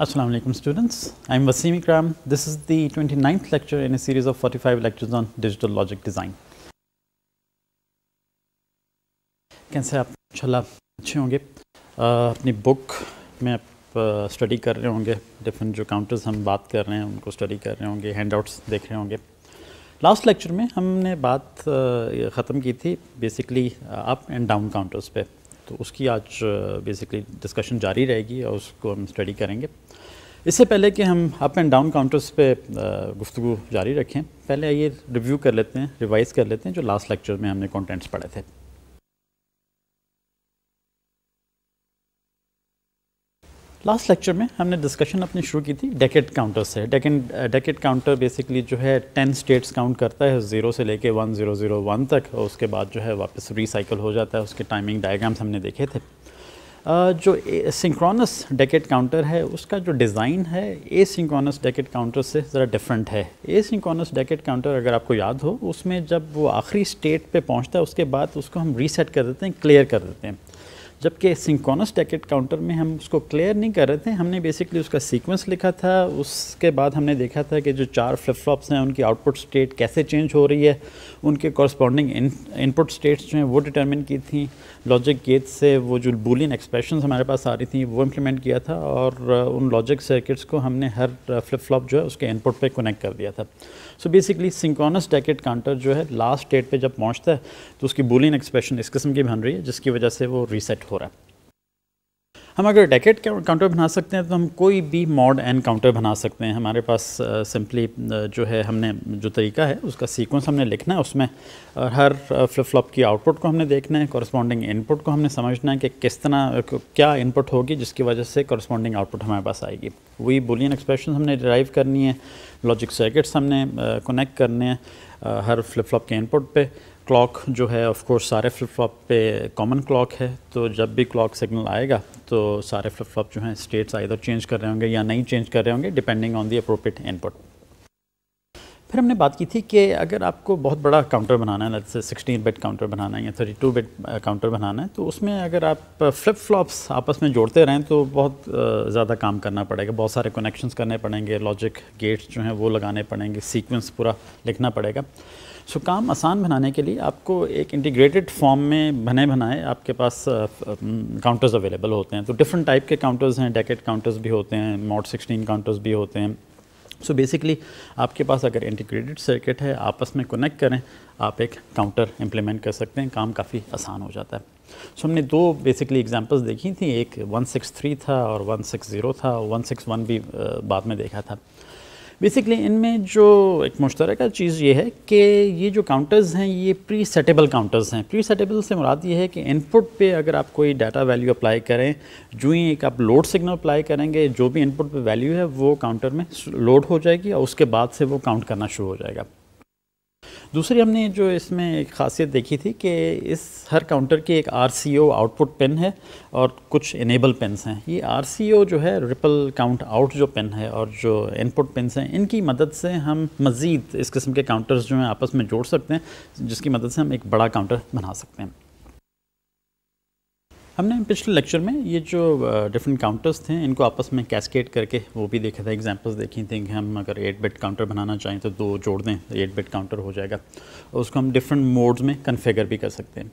Assalamu alaikum, students. I am Wasim Ikram. This is the 29th lecture in a series of 45 lectures on digital logic design. कैसे आप, इंशाल्लाह अच्छे होंगे अपनी book में आप स्टडी कर रहे होंगे डिफरेंट जो काउंटर्स हम बात कर रहे हैं, उनको स्टडी कर रहे होंगे हैंडआउट्स देख रहे होंगे लास्ट लेक्चर में हमने बात ख़त्म की थी basically up and down counters पे तो उसकी आज बेसिकली डिस्कशन जारी रहेगी और उसको हम स्टडी करेंगे। इससे पहले कि हम अप एंड डाउन काउंटर्स पे गुफ्तु जारी रखें, पहले आइए रिव्यू कर लेते हैं रिवाइज़ कर लेते हैं जो लास्ट लेक्चर में हमने कंटेंट्स पढ़े थे। लास्ट लेक्चर में हमने डिस्कशन अपनी शुरू की थी डेकेट काउंटर से। डेकेट डेकेट काउंटर बेसिकली जो है टेन स्टेट्स काउंट करता है ज़ीरो से लेके वन ज़ीरो ज़ीरो वन तक और उसके बाद जो है वापस रिसाइकल हो जाता है उसके टाइमिंग डायग्राम्स हमने देखे थे। Uh, जो सिंक्रोनस डेकेट काउंटर है उसका जो डिज़ाइन है ए सिंक्रोनस डेकेट काउंटर से ज़रा डिफरेंट है। ए सिंक्रोनस डेकेट काउंटर अगर आपको याद हो उसमें जब वो आखिरी स्टेट पे पहुँचता है उसके बाद उसको हम रीसेट कर देते हैं क्लियर कर देते हैं। जबकि सिंकोनस टैकेट काउंटर में हम उसको क्लियर नहीं कर रहे थे, हमने बेसिकली उसका सीक्वेंस लिखा था, उसके बाद हमने देखा था कि जो चार फ्लिप फ्लॉप्स हैं, उनकी आउटपुट स्टेट कैसे चेंज हो रही है, उनके कॉरस्पॉन्डिंग इनपुट स्टेट्स जो हैं, वो डिटर्मिन की थी लॉजिक गेट से वो जो बुलियन एक्सप्रेशन हमारे पास आ रही थी, वो इम्प्लीमेंट किया था और उन लॉजिक सर्किट्स को हमने हर फ्लिप फ्लॉप जो है, उसके इनपुट पर कनेक्ट कर दिया था। So basically synchronous decade counter जो है लास्ट स्टेट पर जब पहुँचता है तो उसकी बुलियन एक्सप्रेशन इस किस्म की बन रही है, जिसकी वजह से वो रीसेट हो रहा है। हम अगर डेकेट काउंटर बना सकते हैं तो हम कोई भी मॉड एन काउंटर बना सकते हैं। हमारे पास सिंपली जो है, हमने जो तरीका है, उसका सीक्वेंस हमने लिखना है, उसमें हर फ्लिप फ्लॉप की आउटपुट को हमने देखना है कॉरस्पॉन्डिंग इनपुट को हमने समझना है कि किस तरह क्या इनपुट होगी, जिसकी वजह से कॉरस्पॉन्डिंग आउटपुट हमारे पास आएगी। वही बुलियन एक्सप्रेशन हमने डिराइव करनी है लॉजिक सर्किट्स हमने कनेक्ट करने हैं हर फ्लिप फ्लॉप के इनपुट पे। क्लॉक जो है ऑफ़ कोर्स सारे फ्लिप फ्लॉप पे कॉमन क्लॉक है तो जब भी क्लॉक सिग्नल आएगा तो सारे फ्लिप फ्लॉप जो हैं स्टेट्स इधर चेंज कर रहे होंगे या नहीं चेंज कर रहे होंगे depending on the appropriate input फिर हमने बात की थी कि अगर आपको बहुत बड़ा काउंटर बनाना है जैसे सिक्सटीन बिट काउंटर बनाना है या थर्टी टू बिट काउंटर बनाना है तो उसमें अगर आप फ्लिप फ्लॉप्स आपस में जोड़ते रहें तो बहुत ज़्यादा काम करना पड़ेगा। बहुत सारे कनेक्शंस करने पड़ेंगे लॉजिक गेट्स जो हैं, वो लगाने पड़ेंगे सीक्वेंस पूरा लिखना पड़ेगा। सो काम आसान बनाने के लिए आपको एक इंटीग्रेटेड फॉर्म में बने बनाए आपके पास काउंटर्स अवेलेबल होते हैं। तो डिफरेंट टाइप के काउंटर्स हैं डेकेट काउंटर्स भी होते हैं मॉड 16 काउंटर्स भी होते हैं। सो बेसिकली आपके पास अगर इंटीग्रेटेड सर्किट है, आपस में कनेक्ट करें, आप एक काउंटर इम्प्लीमेंट कर सकते हैं, काम काफ़ी आसान हो जाता है। सो हमने दो बेसिकली एग्जांपल्स देखी थी, एक 163 था और 160 था 161 भी बाद में देखा था। बेसिकली इनमें जो एक मुश्तर चीज़ ये है कि ये जो काउंटर्स हैं, ये प्री सेटेबल काउंटर्स हैं। प्री सेटेबल से मुराद ये है कि इनपुट पे अगर आप कोई डाटा वैल्यू अप्लाई करें, जो ही एक आप लोड सिग्नल अप्लाई करेंगे, जो भी इनपुट पे वैल्यू है, वो काउंटर में लोड हो जाएगी और उसके बाद से वो काउंट करना शुरू हो जाएगा। दूसरी हमने जो इसमें एक खासियत देखी थी कि इस हर काउंटर की एक आरसीओ आउटपुट पेन है और कुछ इनेबल पिनस हैं। ये आरसीओ जो है रिपल काउंट आउट जो पेन है और जो इनपुट पिनस हैं, इनकी मदद से हम मज़ीद इस किस्म के काउंटर्स जो हैं आपस में जोड़ सकते हैं, जिसकी मदद से हम एक बड़ा काउंटर बना सकते हैं। हमने पिछले लेक्चर में ये जो डिफरेंट काउंटर्स थे, इनको आपस में कैस्केट करके, वो भी देखा था एग्जांपल्स देखी थी कि हम अगर 8 बिट काउंटर बनाना चाहें तो दो जोड़ दें 8 बिट काउंटर हो जाएगा। और उसको हम डिफरेंट मोड्स में कन्फिगर भी कर सकते हैं।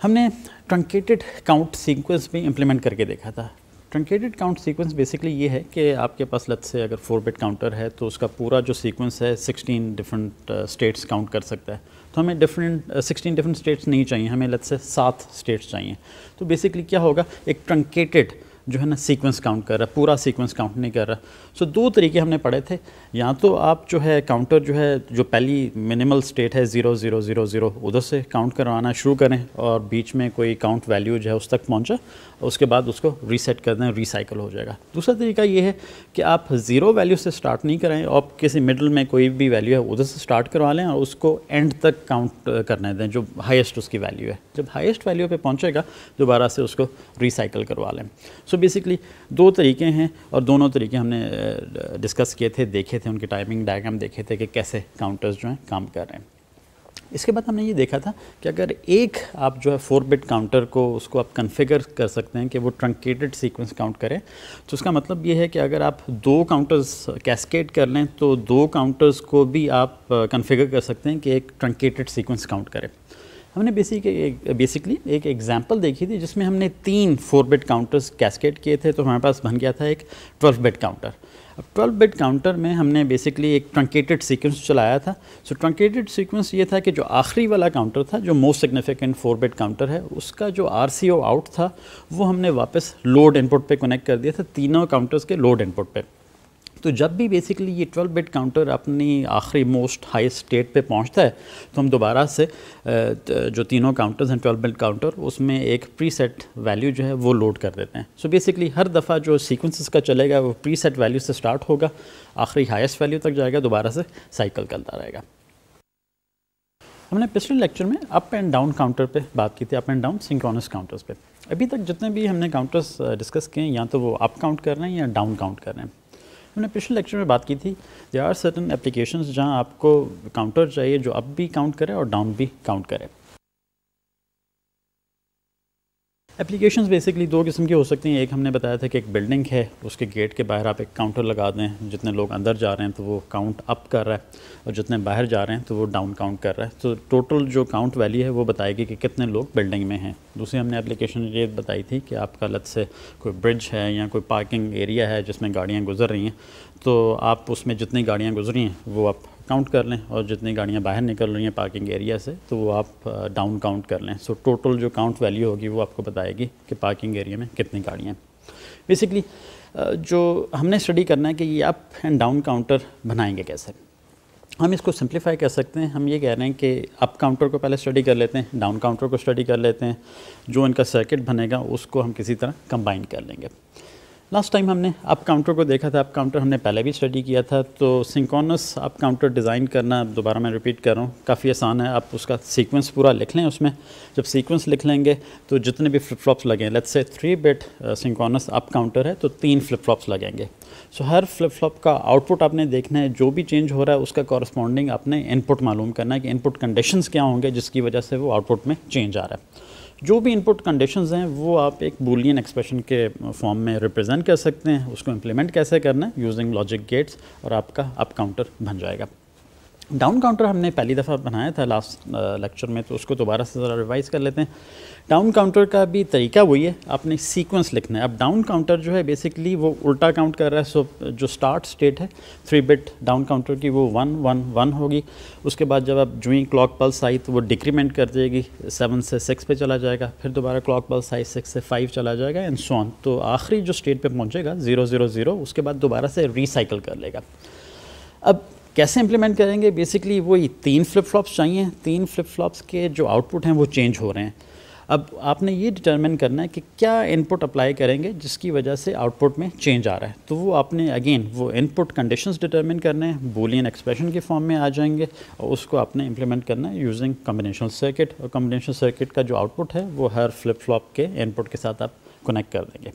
हमने ट्रंकेटेड काउंट सीक्वेंस भी इम्प्लीमेंट करके देखा था। ट्रंकेटेड काउंट सीक्वेंस बेसिकली ये है कि आपके पास लत से अगर फोर बिट काउंटर है तो उसका पूरा जो सीक्वेंस है 16 डिफरेंट स्टेट्स काउंट कर सकता है। तो हमें डिफरेंट सिक्सटीन डिफरेंट स्टेट्स नहीं चाहिए हमें लत से सात स्टेट्स चाहिए। तो बेसिकली क्या होगा एक ट्रंकेटेड जो है ना सीक्वेंस काउंट कर रहा है पूरा सीक्वेंस काउंट नहीं कर रहा। सो so, दो तरीके हमने पढ़े थे या तो आप जो है काउंटर जो है जो पहली मिनिमल स्टेट है ज़ीरो ज़ीरो ज़ीरो ज़ीरो उधर से काउंट करवाना शुरू करें और बीच में कोई काउंट वैल्यू जो है उस तक पहुँचा उसके बाद उसको रीसेट कर दें रिसाइकल हो जाएगा। दूसरा तरीका ये है कि आप ज़ीरो वैल्यू से स्टार्ट नहीं करें आप किसी मिडल में कोई भी वैल्यू है, उधर से स्टार्ट करवा लें और उसको एंड तक काउंट करने दें, जो हाइस्ट उसकी वैल्यू है। जब हाइस्ट वैल्यू पे पहुंचेगा, दोबारा से उसको रिसाइकल करवा लें। सो बेसिकली दो तरीके हैं और दोनों तरीके हमने डिस्कस किए थे, देखे थे, उनके टाइमिंग डायग्राम देखे थे कि कैसे काउंटर्स जो हैं काम कर रहे हैं। इसके बाद हमने ये देखा था कि अगर एक आप जो है फोर बिट काउंटर को उसको आप कन्फिगर कर सकते हैं कि वो ट्रंकेटेड सीक्वेंस काउंट करें तो उसका मतलब ये है कि अगर आप दो काउंटर्स कैस्केट कर लें तो दो काउंटर्स को भी आप कन्फिगर कर सकते हैं कि एक ट्रंकेटेड सीक्वेंस काउंट करें। हमने बेसिक बेसिकली एक एग्जांपल देखी थी जिसमें हमने तीन फोर बिट काउंटर्स कैस्केट किए थे तो हमारे पास बन गया था एक ट्वेल्व बिट काउंटर अब 12 बिट काउंटर में हमने बेसिकली एक ट्रंकेटेड सीक्वेंस चलाया था। सो ट्रंकेटेड सीक्वेंस ये था कि जो आखिरी वाला काउंटर था, जो most significant four bit counter है, उसका जो आर सी ओ आउट था, वो हमने वापस लोड इनपुट पे कनेक्ट कर दिया था, तीनों काउंटर्स के लोड इनपुट पे। तो जब भी बेसिकली ये 12 बिट काउंटर अपनी आखिरी मोस्ट हाई स्टेट पे पहुँचता है तो हम दोबारा से जो तीनों काउंटर्स हैं 12 बिट काउंटर उसमें एक प्री सेट वैल्यू जो है वो लोड कर देते हैं। सो so बेसिकली हर दफ़ा जो सीक्वेंसेस का चलेगा, वो प्री सेट वैल्यू से स्टार्ट होगा, आखिरी हाइस्ट वैल्यू तक जाएगा, दोबारा से साइकिल करता रहेगा। हमने पिछले लेक्चर में अप एंड डाउन काउंटर पे बात की थी up and down synchronous counters पे। अभी तक जितने भी हमने काउंटर्स डिस्कस किए हैं, या तो वो अप काउंट कर रहे हैं या डाउन काउंट कर रहे हैं। हमने पिछले लेक्चर में बात की थी देर आर सर्टन एप्लीकेशन जहाँ आपको काउंटर चाहिए जो अप भी काउंट करे और डाउन भी काउंट करे। एप्लीकेशंस बेसिकली दो किस्म की हो सकती हैं। एक हमने बताया था कि एक बिल्डिंग है, उसके गेट के बाहर आप एक काउंटर लगा दें। जितने लोग अंदर जा रहे हैं तो वो काउंट अप कर रहा है। और जितने बाहर जा रहे हैं तो वो डाउन काउंट कर रहा है। तो टोटल जो काउंट वैली है, वो बताएगी कि कितने लोग बिल्डिंग में हैं। दूसरी हमने एप्लीकेशन ये बताई थी कि आपका लत से कोई ब्रिज है या कोई पार्किंग एरिया है, जिसमें गाड़ियाँ गुजर रही हैं तो आप उसमें जितनी गाड़ियाँ गुजरी हैं, वो आप काउंट कर लें और जितनी गाड़ियाँ बाहर निकल रही हैं पार्किंग एरिया से तो वो आप डाउन काउंट कर लें। सो so, टोटल जो काउंट वैल्यू होगी वो आपको बताएगी कि पार्किंग एरिया में कितनी गाड़ियाँ बेसिकली जो हमने स्टडी करना है कि ये अप एंड डाउन काउंटर बनाएँगे कैसे। हम इसको सिंप्लीफाई कर सकते हैं। हम ये कह रहे हैं कि अप काउंटर को पहले स्टडी कर लेते हैं डाउन काउंटर को स्टडी कर लेते हैं। जो इनका सर्किट बनेगा उसको हम किसी तरह कंबाइन कर लेंगे। लास्ट टाइम हमने अप काउंटर को देखा था अप काउंटर हमने पहले भी स्टडी किया था तो सिंकोनस अप काउंटर डिज़ाइन करना दोबारा मैं रिपीट कर रहा हूँ काफ़ी आसान है। आप उसका सीक्वेंस पूरा लिख लें उसमें। जब सीक्वेंस लिख लेंगे तो जितने भी फ्लिप फ्लॉप्स लगें let's say three bit synchronous up counter है तो तीन फ्लिप फ्लॉप्स लगेंगे। सो so, हर फ्लिप फ्लॉप का आउटपुट आपने देखना है जो भी चेंज हो रहा है उसका कॉरस्पॉन्डिंग आपने इनपुट मालूम करना है कि इनपुट कंडीशंस क्या होंगे जिसकी वजह से वो आउटपुट में चेंज आ रहा है। जो भी इनपुट कंडीशंस हैं, वो आप एक बुलियन एक्सप्रेशन के फॉर्म में रिप्रेजेंट कर सकते हैं, उसको इम्प्लीमेंट कैसे करना है? यूजिंग लॉजिक गेट्स और आपका अप काउंटर बन जाएगा। डाउन काउंटर हमने पहली दफ़ा बनाया था लास्ट लेक्चर में तो उसको दोबारा से ज़रा रिवाइज़ कर लेते हैं। डाउन काउंटर का भी तरीका वही है, आपने सीक्वेंस लिखना है। अब डाउन काउंटर जो है बेसिकली वो उल्टा काउंट कर रहा है सो जो स्टार्ट स्टेट है थ्री बिट डाउन काउंटर की वो वन वन वन होगी। उसके बाद जब आप जुई क्लॉक पल्स आई तो वो डिक्रीमेंट कर देगी सेवन से सिक्स पे चला जाएगा, फिर दोबारा क्लॉक पल्स आई सिक्स से फाइव चला जाएगा एंड सोन तो आखिरी जो स्टेट पर पहुँचेगा ज़ीरो ज़ीरो ज़ीरो उसके बाद दोबारा से रिसाइकिल कर लेगा। अब कैसे इम्प्लीमेंट करेंगे? बेसिकली वही तीन फ्लिप फ्लॉप्स चाहिए। तीन फ्लिप फ्लॉप्स के जो आउटपुट हैं वो चेंज हो रहे हैं। अब आपने ये डिटरमिन करना है कि क्या इनपुट अप्लाई करेंगे जिसकी वजह से आउटपुट में चेंज आ रहा है। तो वो आपने अगेन वो इनपुट कंडीशंस डिटरमिन करने हैं। बोलियन एक्सप्रेशन के फॉर्म में आ जाएँगे और उसको आपने इम्प्लीमेंट करना है यूजिंग कम्बिनेशनल सर्किट और कम्बिनेशन सर्किट का जो आउटपुट है वो हर फ्लिप फ्लॉप के इनपुट के साथ आप कनेक्ट कर देंगे।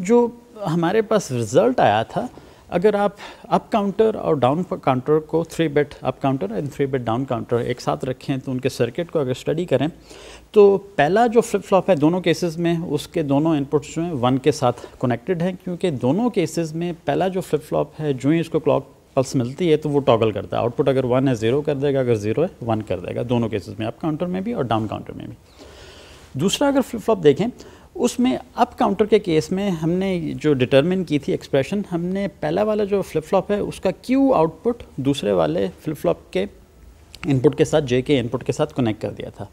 जो हमारे पास रिज़ल्ट आया था अगर आप अप काउंटर और डाउन काउंटर को three bit up counter and three bit down counter एक साथ रखें तो उनके सर्किट को अगर स्टडी करें तो पहला जो फ्लिप फ्लॉप है दोनों केसेस में, उसके दोनों इनपुट्स जो हैं वन के साथ कनेक्टेड हैं, क्योंकि दोनों केसेस में पहला जो फ्लिप फ्लॉप है, जो ही उसको क्लॉक पल्स मिलती है तो वो टॉगल करता है। आउटपुट अगर वन है ज़ीरो कर देगा, अगर ज़ीरो है वन कर देगा। दोनों केसेस में अप काउंटर में भी और डाउन काउंटर में भी। दूसरा अगर फ्लिप फ्लॉप देखें उसमें अप काउंटर के केस में हमने जो डिटरमिन की थी एक्सप्रेशन हमने पहला वाला जो फ्लिप फ्लॉप है, उसका क्यू आउटपुट दूसरे वाले फ्लिप फ्लॉप के इनपुट के साथ जे के इनपुट के साथ कनेक्ट कर दिया था।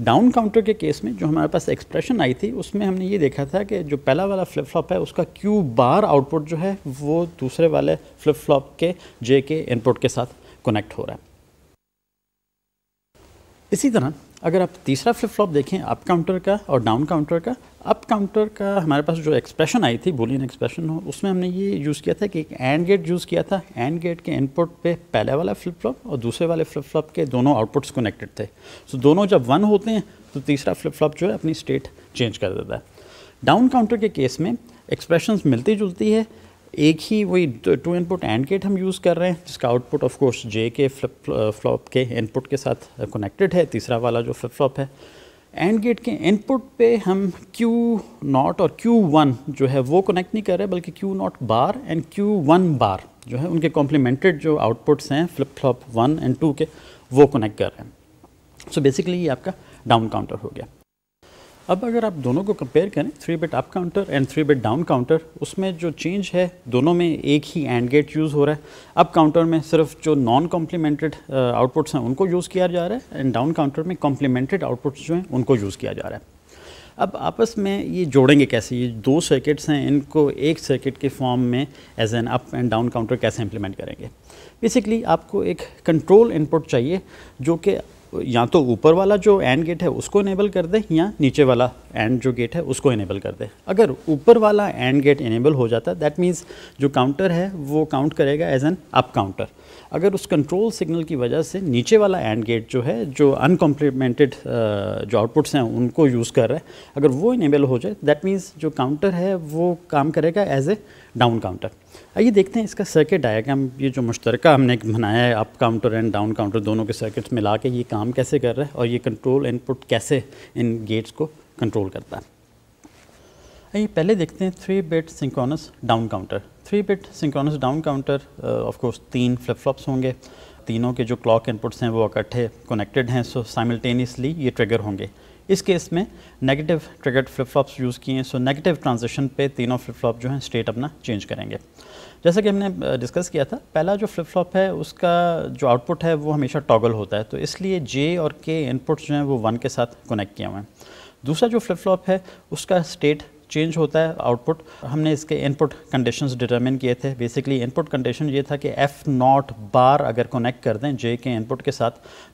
डाउन काउंटर के केस में जो हमारे पास एक्सप्रेशन आई थी, उसमें हमने ये देखा था कि जो पहला वाला फ्लिप फ्लॉप है, उसका क्यू बार आउटपुट जो है, वो दूसरे वाले फ्लिप फ्लॉप के जे के इनपुट के साथ कनेक्ट हो रहा है। इसी तरह, अगर आप तीसरा फ्लिप फ्लॉप देखें अप काउंटर का और डाउन काउंटर का अप काउंटर का हमारे पास जो एक्सप्रेशन आई थी बोलियन एक्सप्रेशन उसमें हमने ये यूज़ किया था कि एक एंड गेट यूज़ किया था। एंड गेट के इनपुट पे पहले वाला फ्लिप फ्लॉप और दूसरे वाले फ्लिप फ्लॉप के दोनों आउटपुट्स कनेक्टेड थे। सो so, दोनों जब वन होते हैं तो तीसरा फ्लिप फ्लॉप जो है अपनी स्टेट चेंज कर देता है। डाउन काउंटर के केस में एक्सप्रेशन मिलती जुलती है। एक ही वही टू इनपुट एंड गेट हम यूज़ कर रहे हैं जिसका output of course J K flip flop के इनपुट के साथ कनेक्टेड है। तीसरा वाला जो फ्लिप फ्लॉप है एंड गेट के इनपुट पे हम Q नॉट और क्यू वन जो है वो कनेक्ट नहीं कर रहे, बल्कि Q not bar and Q one bar जो है उनके कॉम्प्लीमेंटेड जो आउटपुट्स हैं flip flop one and two के, वो कनेक्ट कर रहे हैं। सो बेसिकली ये आपका डाउन काउंटर हो गया। अब अगर आप दोनों को कंपेयर करें three bit up counter and three bit down counter उसमें जो चेंज है, दोनों में एक ही एंड गेट यूज़ हो रहा है। अप काउंटर में सिर्फ़ जो नॉन कॉम्प्लीमेंटेड आउटपुट्स हैं, उनको यूज़ किया जा रहा है एंड डाउन काउंटर में कॉम्प्लीमेंटेड आउटपुट्स जो हैं, उनको यूज़ किया जा रहा है। अब आपस में ये जोड़ेंगे कैसे? ये दो सर्किट्स हैं, इनको एक सर्किट के फॉर्म में as an up and down counter कैसे इम्प्लीमेंट करेंगे? बेसिकली आपको एक कंट्रोल इनपुट चाहिए, जो कि या तो ऊपर वाला जो एंड गेट है, उसको इनेबल कर दे, या नीचे वाला एंड जो गेट है, उसको इनेबल कर दे। अगर ऊपर वाला एंड गेट इनेबल हो जाता है दैट मीन्स जो काउंटर है, वो काउंट करेगा एज एन अप काउंटर अगर उस कंट्रोल सिग्नल की वजह से नीचे वाला एंड गेट जो है, जो अनकॉम्प्लीमेंटेड जो आउटपुट्स हैं, उनको यूज़ कर रहा है, अगर वो इनेबल हो जाए दैट मीन्स जो काउंटर है, वो काम करेगा एज ए डाउन काउंटर आइए देखते हैं इसका सर्किट डायग्राम ये जो मुश्तरका हमने बनाया है up counter and down counter दोनों के सर्किट्स मिला के ये काम कैसे कर रहा है और ये कंट्रोल इनपुट कैसे इन गेट्स को कंट्रोल करता है। आइए पहले देखते हैं three bit synchronous down counter three bit synchronous down counter of course तीन फ्लिप फ्लॉप्स होंगे। तीनों के जो क्लॉक इनपुट्स हैं वो इकट्ठे कनेक्टेड हैं सो साइमल्टेनियसली ये ट्रिगर होंगे। इस केस में negative triggered flip flops use किए हैं सो नेगेटिव ट्रांजिशन पे तीनों फ्लिप फ्लॉप जो हैं स्टेट अपना चेंज करेंगे। जैसा कि हमने डिस्कस किया था पहला जो फ्लिप फ्लॉप है उसका जो आउटपुट है वो हमेशा टॉगल होता है। तो इसलिए जे और के इनपुट्स जो हैं वो वन के साथ कनेक्ट किए हुए हैं। दूसरा जो फ्लिप फ्लॉप है उसका स्टेट चेंज होता है आउटपुट हमने इसके इनपुट कंडीशंस डिटरमिन किए थे। बेसिकली इनपुट कंडीशन ये था कि एफ़ नॉट बार अगर कनेक्ट कर दें जे के इनपुट के साथ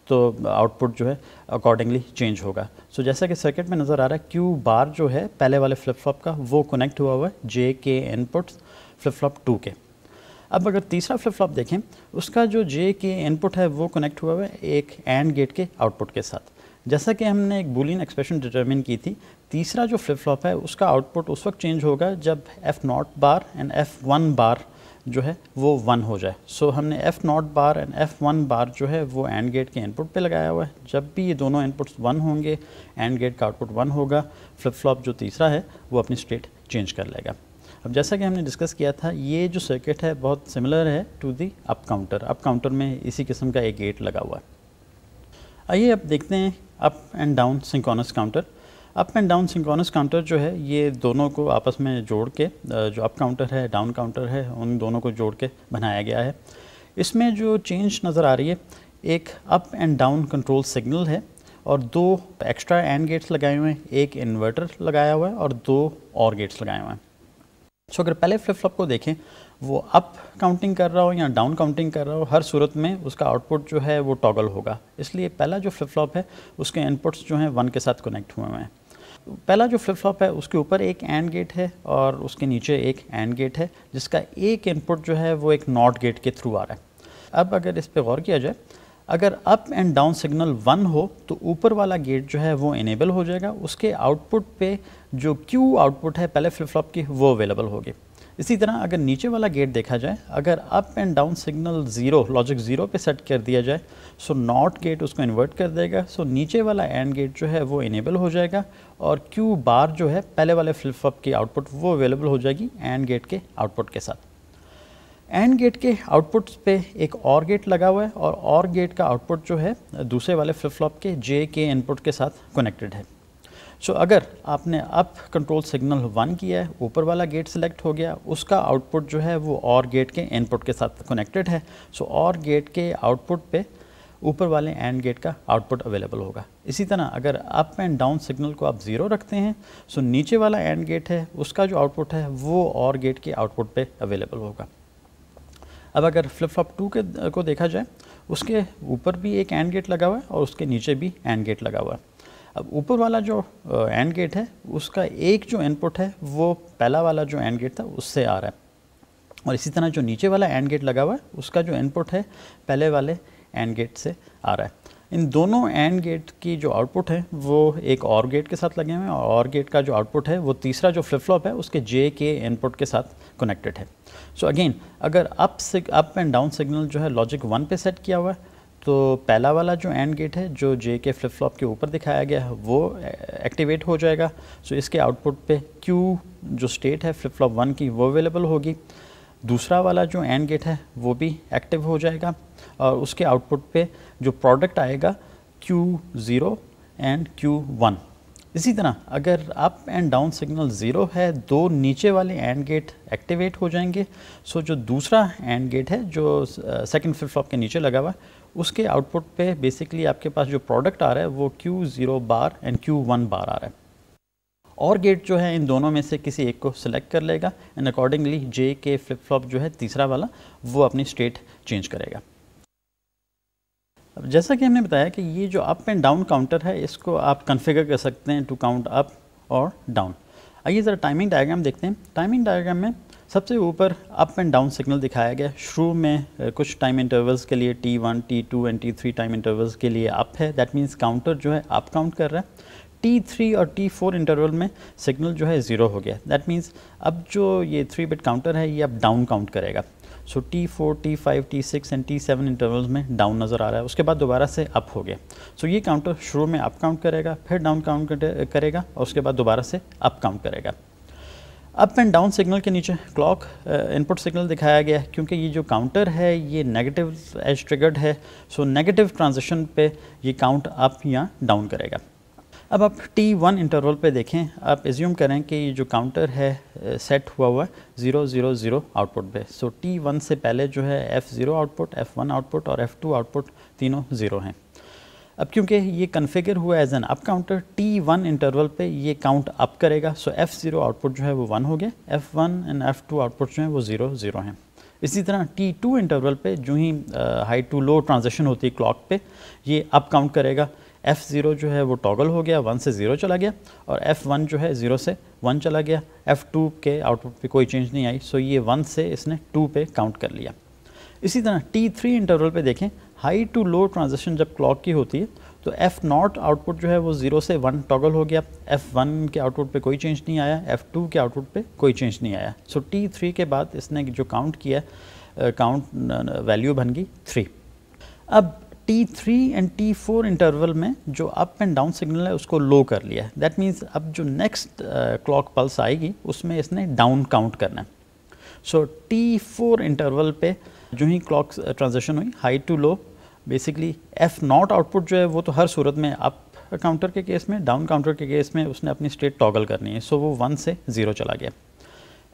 तो आउटपुट जो है अकॉर्डिंगली चेंज होगा। सो so, जैसा कि सर्किट में नज़र आ रहा है क्यू बार जो है पहले वाले फ्लिप फ्लॉप का वो कनेक्ट हुआ हुआ है जे के इनपुट्स फ्लिप फ्लॉप टू के। अब अगर तीसरा फ्लिप फ्लॉप देखें उसका जो जे के इनपुट है वो कनेक्ट हुआ हुआ है एक एंड गेट के आउटपुट के साथ। जैसा कि हमने एक बुलियन एक्सप्रेशन डिटरमिन की थी तीसरा जो फ्लिप फ्लॉप है उसका आउटपुट उस वक्त चेंज होगा जब F not bar and F one bar जो है वो वन हो जाए। सो so, हमने F not bar and F one bar जो है वो एंड गेट के इनपुट पे लगाया हुआ है। जब भी ये दोनों इनपुट्स वन होंगे एंड गेट का आउटपुट वन होगा फ्लिप फ्लॉप जो तीसरा है वो अपनी स्टेट चेंज कर लेगा। अब जैसा कि हमने डिस्कस किया था, ये जो सर्किट है, बहुत सिमिलर है to the up counter up counter में इसी किस्म का एक गेट लगा हुआ है। आइए अब देखते हैं up and down synchronous counter up and down synchronous counter जो है, ये दोनों को आपस में जोड़ के जो अप काउंटर है डाउन काउंटर है, उन दोनों को जोड़ के बनाया गया है। इसमें जो चेंज नज़र आ रही है, एक up and down control signal है और दो एक्स्ट्रा एंड गेट्स लगाए हुए हैं। एक इन्वर्टर लगाया हुआ है और दो और गेट्स लगाए हुए हैं। सो अगर पहले फ्लिप फ्लॉप को देखें, वो अप काउंटिंग कर रहा हो या डाउन काउंटिंग कर रहा हो, हर सूरत में उसका आउटपुट जो है वो टॉगल होगा। इसलिए पहला जो फ्लिप फ्लॉप है, उसके इनपुट्स जो हैं वन के साथ कनेक्ट हुए हुए हैं। पहला जो फ्लिप फ्लॉप है, उसके ऊपर एक एंड गेट है और उसके नीचे एक एंड गेट है, जिसका एक इनपुट जो है वो एक नॉट गेट के थ्रू आ रहा है। अब अगर इस पर गौर किया जाए अगर up and down signal one हो तो ऊपर वाला गेट जो है, वो इनेबल हो जाएगा। उसके आउटपुट पे जो क्यू आउटपुट है, पहले फ्लिप फ्लॉप की, वो अवेलेबल होगी। इसी तरह अगर नीचे वाला गेट देखा जाए, अगर up and down signal zero logic zero पे सेट कर दिया जाए सो नॉट गेट उसको इन्वर्ट कर देगा। सो नीचे वाला एंड गेट जो है, वो इनेबल हो जाएगा और क्यू बार जो है, पहले वाले फ्लिप फ्लॉप की आउटपुट वो अवेलेबल हो जाएगी एंड गेट के आउटपुट के साथ। एंड गेट के आउटपुट्स पे एक और गेट लगा हुआ है और और गेट का आउटपुट जो है दूसरे वाले फ्लिप फ्लॉप के जे के इनपुट के साथ कनेक्टेड है। सो so, अगर आपने अप कंट्रोल सिग्नल वन किया है ऊपर वाला गेट सिलेक्ट हो गया उसका आउटपुट जो है वो और गेट के इनपुट के साथ कनेक्टेड है। सो so, और गेट के आउटपुट पे ऊपर वाले एंड गेट का आउटपुट अवेलेबल होगा। इसी तरह अगर अप एंड डाउन सिग्नल को आप ज़ीरो रखते हैं सो नीचे वाला एंड गेट है उसका जो आउटपुट है वो और गेट के आउटपुट पे अवेलेबल होगा। अब अगर फ्लिप फ्लॉप टू के, को देखा जाए, उसके ऊपर भी एक एंड गेट लगा हुआ है और उसके नीचे भी एंड गेट लगा हुआ है। अब ऊपर वाला जो एंड गेट है, उसका एक जो इनपुट है, वो पहला वाला जो एंड गेट था, उससे आ रहा है। और इसी तरह जो नीचे वाला एंड गेट लगा हुआ है, उसका जो इनपुट है, पहले वाले एंड गेट से आ रहा है। इन दोनों एंड गेट की जो आउटपुट है, वो एक और गेट के साथ लगे हुए हैं। और और गेट का जो आउटपुट है, वो तीसरा जो फ्लिप फ्लॉप है, उसके जे के इनपुट के साथ कनेक्टेड है। सो so अगेन अगर up up and down signal जो है लॉजिक वन पे सेट किया हुआ है तो पहला वाला जो एंड गेट है, जो जे के फ्लिप फ्लॉप के ऊपर दिखाया गया है, वो एक्टिवेट हो जाएगा। सो so इसके आउटपुट पे क्यू जो स्टेट है फ्लिप फ्लॉप वन की, वो अवेलेबल होगी। दूसरा वाला जो एंड गेट है, वो भी एक्टिव हो जाएगा और उसके आउटपुट पे जो प्रोडक्ट आएगा Q0 एंड Q1 इसी तरह, अगर up and down signal zero है, दो नीचे वाले एंड गेट एक्टिवेट हो जाएँगे। सो, जो दूसरा एंड गेट है, जो सेकंड फ्लिप फ्लॉप के नीचे लगा हुआ है, उसके आउटपुट पे बेसिकली आपके पास जो प्रोडक्ट आ रहा है, वो Q0 बार एंड Q1 बार आ रहा है। और गेट जो है इन दोनों में से किसी एक को सिलेक्ट कर लेगा and accordingly J K flip flop जो है तीसरा वाला, वो अपनी स्टेट चेंज करेगा। अब जैसा कि हमने बताया कि ये जो अप एंड डाउन काउंटर है, इसको आप कन्फिगर कर सकते हैं टू काउंट अप और डाउन आइए ज़रा टाइमिंग डायग्राम देखते हैं। टाइमिंग डायग्राम में सबसे ऊपर अप एंड डाउन सिग्नल दिखाया गया। शुरू में कुछ टाइम इंटरवल्स के लिए T one T two and T three time intervals के लिए अप है। दैट मीन्स काउंटर जो है अप काउंट कर रहा है। टी थ्री और टी फोर इंटरवल में सिग्नल जो है ज़ीरो हो गया। दैट मीन्स अब जो ये थ्री बिट काउंटर है, ये अब डाउन काउंट करेगा। So T four T five T six and T seven intervals में डाउन नज़र आ रहा है। उसके बाद दोबारा से अप हो गया। सो so ये काउंटर शुरू में अप काउंट करेगा, फिर डाउन काउंट करेगा और उसके बाद दोबारा से अप काउंट करेगा। अप एंड डाउन सिग्नल के नीचे क्लॉक इनपुट सिग्नल दिखाया गया है, क्योंकि ये जो काउंटर है, ये नेगेटिव एज ट्रिगर्ड है। सो नेगेटिव ट्रांजिशन पे ये काउंट अप या डाउन करेगा। अब आप टी वन इंटरवल पे देखें, आप एज्यूम करें कि ये जो काउंटर है सेट हुआ हुआ है ज़ीरो ज़ीरो ज़ीरो आउटपुट पे। सो टी वन से पहले जो है F zero output F one output और एफ़ टू आउटपुट तीनों ज़ीरो हैं। अब क्योंकि ये कन्फिगर हुआ as an up counter T one interval पे ये काउंट अप करेगा। सो एफ़ ज़ीरो आउटपुट जो है वो वन हो गया। F one and F two output जो है वो ज़ीरो ज़ीरो हैं। इसी तरह टी टू इंटरवल पे जो ही हाई टू लो ट्रांजेक्शन होती है क्लॉक पे, ये अप काउंट करेगा। एफ़ ज़ीरो जो है वो टॉगल हो गया वन से ज़ीरो चला गया और एफ़ वन जो है ज़ीरो से वन चला गया। एफ़ टू के आउटपुट पे कोई चेंज नहीं आई सो ये वन से इसने टू पे काउंट कर लिया। इसी तरह टी थ्री इंटरवल पे देखें हाई टू लो ट्रांजेक्शन जब क्लॉक की होती है तो एफ़ नॉट आउटपुट जो है वो ज़ीरो से वन टॉगल हो गया। एफ़ वन के आउटपुट पे कोई चेंज नहीं आया एफ़ टू के आउटपुट पे कोई चेंज नहीं आया। सो टी थ्री के बाद इसने जो काउंट किया काउंट वैल्यू बन गई थ्री अब T three and T four interval में जो अप एंड डाउन सिग्नल है, उसको लो कर लिया है। दैट मीन्स अब जो नेक्स्ट क्लॉक पल्स आएगी, उसमें इसने डाउन काउंट करना है। सो टी फोर इंटरवल पे जो ही क्लॉक ट्रांजेक्शन हुई high to low basically F not output जो है, वो तो हर सूरत में अप काउंटर के केस में डाउन काउंटर के केस में उसने अपनी स्टेट टॉगल करनी है। सो so वो वन से ज़ीरो चला गया।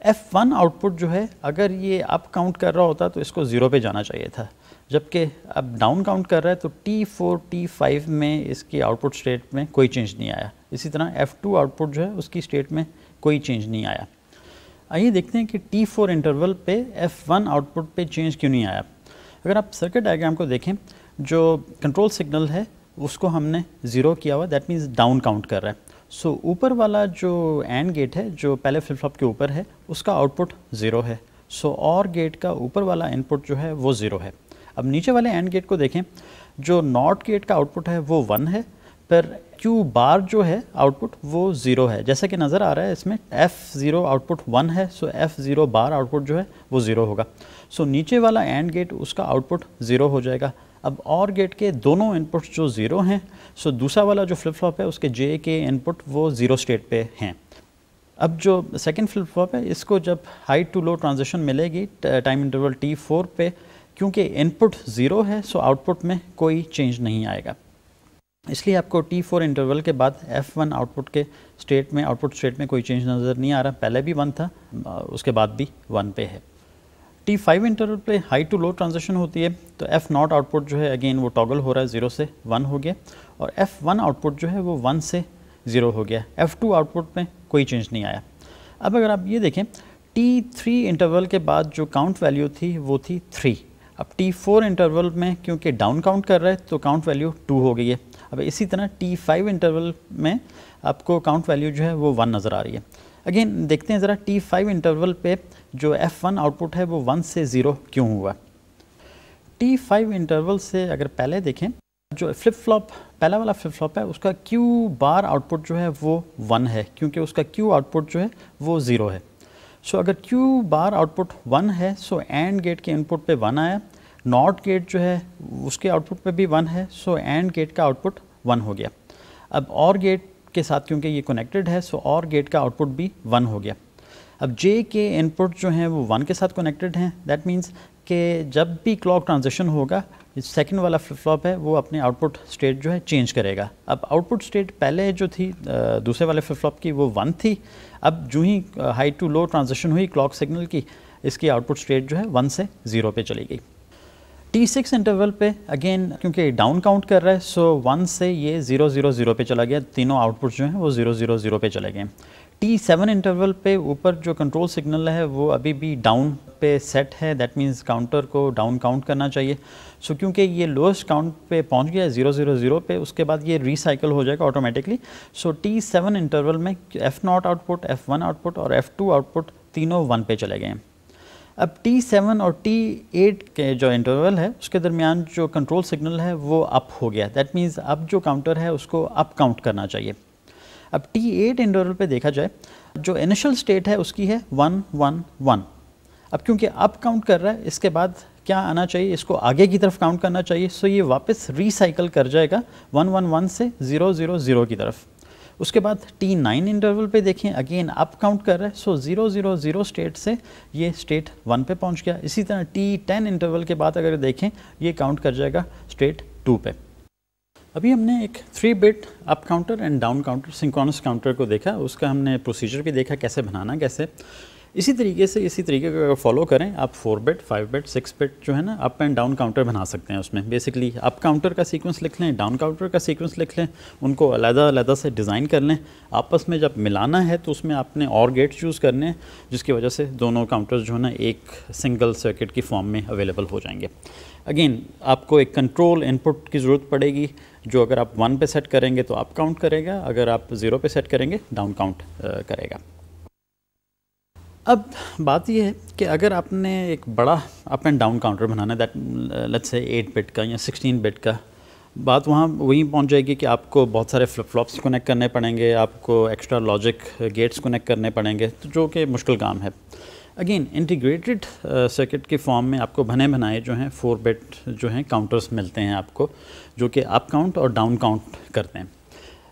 एफ़ वन आउटपुट जो है, अगर ये अप काउंट कर रहा होता तो इसको ज़ीरो पे जाना चाहिए था। जबकि अब डाउन काउंट कर रहा है तो टी फोर टी फाइव में इसकी आउटपुट स्टेट में कोई चेंज नहीं आया। इसी तरह एफ़ टू आउटपुट जो है उसकी स्टेट में कोई चेंज नहीं आया। आइए देखते हैं कि टी फोर इंटरवल पे एफ़ वन आउटपुट पे चेंज क्यों नहीं आया। अगर आप सर्किट डायग्राम को देखें जो कंट्रोल सिग्नल है उसको हमने ज़ीरो किया हुआ दैट मीन्स डाउन काउंट कर रहा है। सो so, ऊपर वाला जो एंड गेट है जो पहले फ्लिप फ्लॉप के ऊपर है उसका आउटपुट ज़ीरो है। सो so, और गेट का ऊपर वाला इनपुट जो है वो ज़ीरो है। अब नीचे वाले एंड गेट को देखें, जो नॉट गेट का आउटपुट है वो वन है, पर क्यू बार जो है आउटपुट वो ज़ीरो है। जैसा कि नज़र आ रहा है, इसमें एफ़ ज़ीरो आउटपुट वन है, so F zero bar output जो है वो ज़ीरो होगा। सो नीचे वाला एंड गेट, उसका आउटपुट ज़ीरो हो जाएगा। अब और गेट के दोनों इनपुट्स जो ज़ीरो हैं, सो दूसरा वाला जो फ्लिप फ्लॉप है, उसके जे के इनपुट वो ज़ीरो स्टेट पे हैं। अब जो सेकेंड फ्लिप फ्लॉप है, इसको जब हाई टू लो ट्रांजेक्शन मिलेगी टाइम इंटरवल टी फोर पे क्योंकि इनपुट ज़ीरो है सो आउटपुट में कोई चेंज नहीं आएगा। इसलिए आपको टी फोर इंटरवल के बाद एफ़ वन आउटपुट के स्टेट में आउटपुट स्टेट में कोई चेंज नज़र नहीं आ रहा। पहले भी वन था, उसके बाद भी वन पे है। टी फाइव इंटरवल पे हाई टू लो ट्रांजेक्शन होती है तो एफ़ नॉट आउटपुट जो है अगेन वो टॉगल हो रहा है ज़ीरो से वन हो गया। और एफ़ वन आउटपुट जो है, वो वन से ज़ीरो हो गया। एफ़ टू आउटपुट में कोई चेंज नहीं आया। अब अगर आप ये देखें टी थ्री इंटरवल के बाद जो काउंट वैल्यू थी, वो थी थ्री अब टी फोर इंटरवल में क्योंकि डाउन काउंट कर रहा है तो काउंट वैल्यू टू हो गई है। अब इसी तरह टी फाइव इंटरवल में आपको काउंट वैल्यू जो है वो वन नज़र आ रही है। अगेन देखते हैं ज़रा टी फाइव इंटरवल पे जो एफ़ वन आउटपुट है वो वन से ज़ीरो क्यों हुआ। टी फाइव इंटरवल से अगर पहले देखें जो फ्लिप फ्लॉप पहला वाला फ्लिप फ्लॉप है उसका क्यू बार आउटपुट जो है वो वन है क्योंकि उसका क्यू आउटपुट जो है वो ज़ीरो है। सो so, अगर क्यू बार आउटपुट वन है सो एंड गेट के इनपुट पे वन आया नॉट गेट जो है, उसके आउटपुट पे भी वन है सो एंड गेट का आउटपुट वन हो गया। अब और गेट के साथ, क्योंकि ये कनेक्टेड है सो और गेट का आउटपुट भी वन हो गया। अब जे के इनपुट जो हैं, वो वन के साथ कनेक्टेड हैं। दैट मीन्स कि जब भी क्लॉक ट्रांजिशन होगा सेकंड वाला फ्लिप फ्लॉप है, वो अपने आउटपुट स्टेट जो है चेंज करेगा। अब आउटपुट स्टेट पहले जो थी दूसरे वाले फ्लिप फ्लॉप की, वो वन थी। अब जो ही हाई टू लो ट्रांजिशन हुई क्लॉक सिग्नल की, इसकी आउटपुट स्टेट जो है, वन से ज़ीरो पे चली गई। टी सिक्स इंटरवल पे अगेन क्योंकि डाउन काउंट कर रहा है सो so वन से ये ज़ीरो ज़ीरो ज़ीरो पे चला गया। तीनों आउटपुट जो हैं वो ज़ीरो ज़ीरो ज़ीरो पे चले गए। टी सेवन इंटरवल पे ऊपर जो कंट्रोल सिग्नल है वो अभी भी डाउन पे सेट है। दैट मीन्स काउंटर को डाउन काउंट करना चाहिए। सो so, क्योंकि ये लोएस्ट काउंट पे पहुँच गया है ज़ीरो ज़ीरो ज़ीरो पे उसके बाद ये रिसाइकल हो जाएगा automatically so T seven interval में F naught output F one output और एफ़ टू आउटपुट तीनों वन पे चले गए। हैं अब T7 और T8 के जो इंटरवल है, उसके दरमियान जो कंट्रोल सिग्नल है, वो अप हो गया। दैट मीन्स अब जो काउंटर है, उसको अप काउंट करना चाहिए। अब T8 इंटरवल पे देखा जाए, जो इनिशियल स्टेट है, उसकी है वन वन वन अब क्योंकि अप काउंट कर रहा है, इसके बाद क्या आना चाहिए? इसको आगे की तरफ़ काउंट करना चाहिए। सो ये वापस रिसाइकल कर जाएगा वन वन वन से ज़ीरो ज़ीरो ज़ीरो की तरफ़। उसके बाद टी नाइन इंटरवल पे देखें अगेन अप काउंट कर रहा है so zero zero zero state से ये स्टेट वन पे पहुँच गया। इसी तरह टी टेन इंटरवल के बाद अगर देखें, ये काउंट कर जाएगा स्टेट टू पे। अभी हमने एक three bit up counter and down counter synchronous counter को देखा, उसका हमने प्रोसीजर भी देखा, कैसे बनाना, कैसे इसी तरीके से, इसी तरीके का अगर फॉलो करें, आप four bit five bit six bit जो है ना अप एंड डाउन काउंटर बना सकते हैं उसमें। बेसिकली अप काउंटर का सीक्वेंस लिख लें डाउन काउंटर का सीक्वेंस लिख लें, उनको अलहदा अलहदा से डिज़ाइन कर लें। आपस में जब मिलाना है तो उसमें आपने और गेट चूज़ करने हैं, जिसकी वजह से दोनों काउंटर्स जो है ना, एक सिंगल सर्किट की फॉर्म में अवेलेबल हो जाएँगे। अगेन आपको एक कंट्रोल इनपुट की ज़रूरत पड़ेगी, जो अगर आप वन पे सेट करेंगे तो अप काउंट करेगा, अगर आप ज़ीरो पे सेट करेंगे डाउन काउंट करेगा। अब बात यह है कि अगर आपने एक बड़ा अप एंड डाउन काउंटर बनाना है that let's say eight bit का या सिक्सटीन बिट का, बात वहाँ वहीं पहुँच जाएगी कि आपको बहुत सारे फ्लिप फ्लॉप्स कनेक्ट करने पड़ेंगे, आपको एक्स्ट्रा लॉजिक गेट्स कनेक्ट करने पड़ेंगे तो जो कि मुश्किल काम है। अगेन इंटीग्रेटेड सर्किट के फॉर्म में आपको बने बनाए जो हैं फोर बिट जो हैं काउंटर्स मिलते हैं आपको, जो कि अप काउंट और डाउन काउंट करते हैं।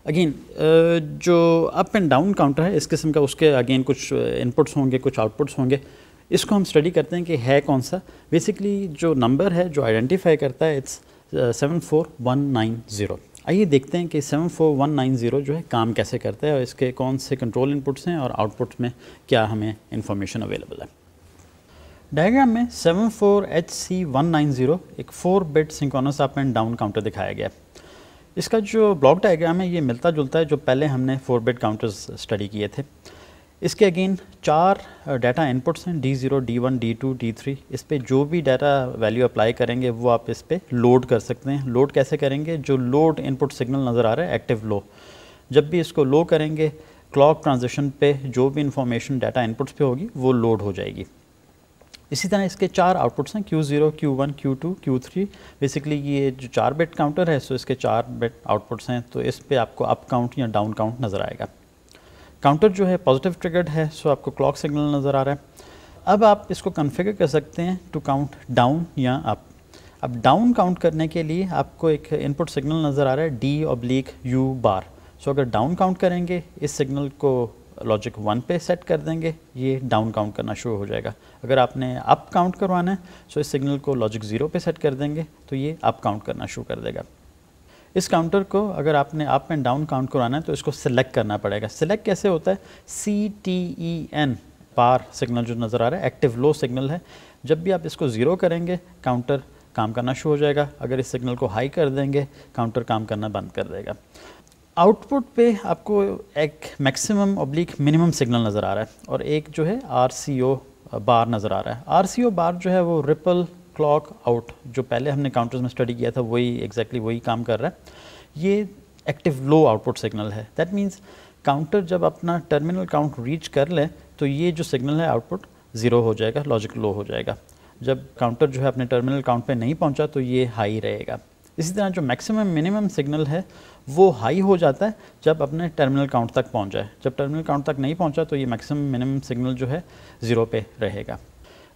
अगेन uh, जो अप एंड डाउन काउंटर है इस किस्म का उसके अगेन कुछ इनपुट्स होंगे कुछ आउटपुट्स होंगे। इसको हम स्टडी करते हैं कि है कौन सा। बेसिकली जो नंबर है जो आइडेंटिफाई करता है it's seven four one nine zero आइए देखते हैं कि seven four one nine zero जो है काम कैसे करता है और इसके कौन से कंट्रोल इनपुट्स हैं और आउटपुट्स में क्या हमें इंफॉर्मेशन अवेलेबल है। डायग्राम में seven four H C one nine zero एक four bit synchronous up and down counter दिखाया गया है। इसका जो ब्लॉक डायग्राम है, ये मिलता जुलता है, जो पहले हमने फोर बिट काउंटर्स स्टडी किए थे। इसके अगेन चार डाटा इनपुट्स हैं D zero D one D two D three इस पर जो भी डाटा वैल्यू अप्लाई करेंगे, वो आप इस पर लोड कर सकते हैं। लोड कैसे करेंगे? जो लोड इनपुट सिग्नल नज़र आ रहा है एक्टिव लो जब भी इसको लो करेंगे क्लॉक ट्रांजिशन पे जो भी इंफॉर्मेशन डाटा इनपुट्स पे होगी, वो लोड हो जाएगी। इसी तरह इसके चार आउटपुट्स हैं Q zero Q one Q basically ये जो चार बेट काउंटर है सो इसके चार बेट आउटपुट्स हैं तो इस पर आपको अप काउंट या डाउन काउंट नज़र आएगा। काउंटर जो है पॉजिटिव ट्रिगर्ड है सो आपको क्लॉक सिग्नल नज़र आ रहा है। अब आप इसको कन्फिगर कर सकते हैं टू काउंट डाउन या अप अब डाउन काउंट करने के लिए आपको एक इनपुट सिग्नल नज़र आ रहा है D oblique U bar so अगर डाउन काउंट करेंगे, इस सिग्नल को लॉजिक वन पे सेट कर देंगे, ये डाउन काउंट करना शुरू हो जाएगा। अगर आपने अप काउंट करवाना है तो इस सिग्नल को लॉजिक ज़ीरो पे सेट कर देंगे तो ये अप काउंट करना शुरू कर देगा। इस काउंटर को अगर आपने अप एंड डाउन काउंट करवाना है तो इसको सिलेक्ट करना पड़ेगा। सिलेक्ट कैसे होता है? सी टी ई एन पार सिग्नल जो नज़र आ रहा है एक्टिव लो सिग्नल है। जब भी आप इसको ज़ीरो करेंगे काउंटर काम करना शुरू हो जाएगा। अगर इस सिग्नल को हाई कर देंगे काउंटर काम करना बंद कर देगा। आउटपुट पे आपको एक मैक्सिमम ऑब्लिक मिनिमम सिग्नल नज़र आ रहा है और एक जो है आर सी ओ बार नज़र आ रहा है। आर सी ओ बार जो है वो रिपल क्लॉक आउट जो पहले हमने काउंटर्स में स्टडी किया था, वही एग्जैक्टली exactly वही काम कर रहा है। ये एक्टिव लो आउटपुट सिग्नल है। दैट मीन्स काउंटर जब अपना टर्मिनल काउंट रीच कर ले तो ये जो सिग्नल है आउटपुट ज़ीरो हो जाएगा लॉजिक लो हो जाएगा। जब काउंटर जो है अपने टर्मिनल काउंट पे नहीं पहुँचा तो ये हाई रहेगा। इसी तरह जो मैक्सिमम मिनिमम सिग्नल है, वो हाई हो जाता है जब अपने टर्मिनल काउंट तक पहुँच जाए। जब टर्मिनल काउंट तक नहीं पहुँचा तो ये मैक्सिमम मिनिमम सिग्नल जो है ज़ीरो पे रहेगा।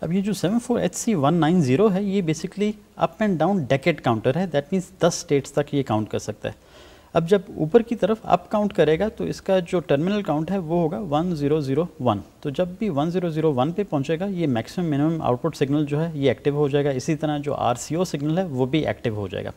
अब ये जो seven four H C one nine zero है, ये basically up and down decade counter है। दैट मीन्स दस स्टेट्स तक ये काउंट कर सकता है। अब जब ऊपर की तरफ़ अप काउंट करेगा तो इसका जो टर्मिनल काउंट है, वो होगा 1001 तो जब भी 1001 पे पहुंचेगा, ये मैक्सिमम मिनिमम आउटपुट सिग्नल जो है, ये एक्टिव हो जाएगा। इसी तरह जो आर सिग्नल है, वो भी एक्टिव हो जाएगा।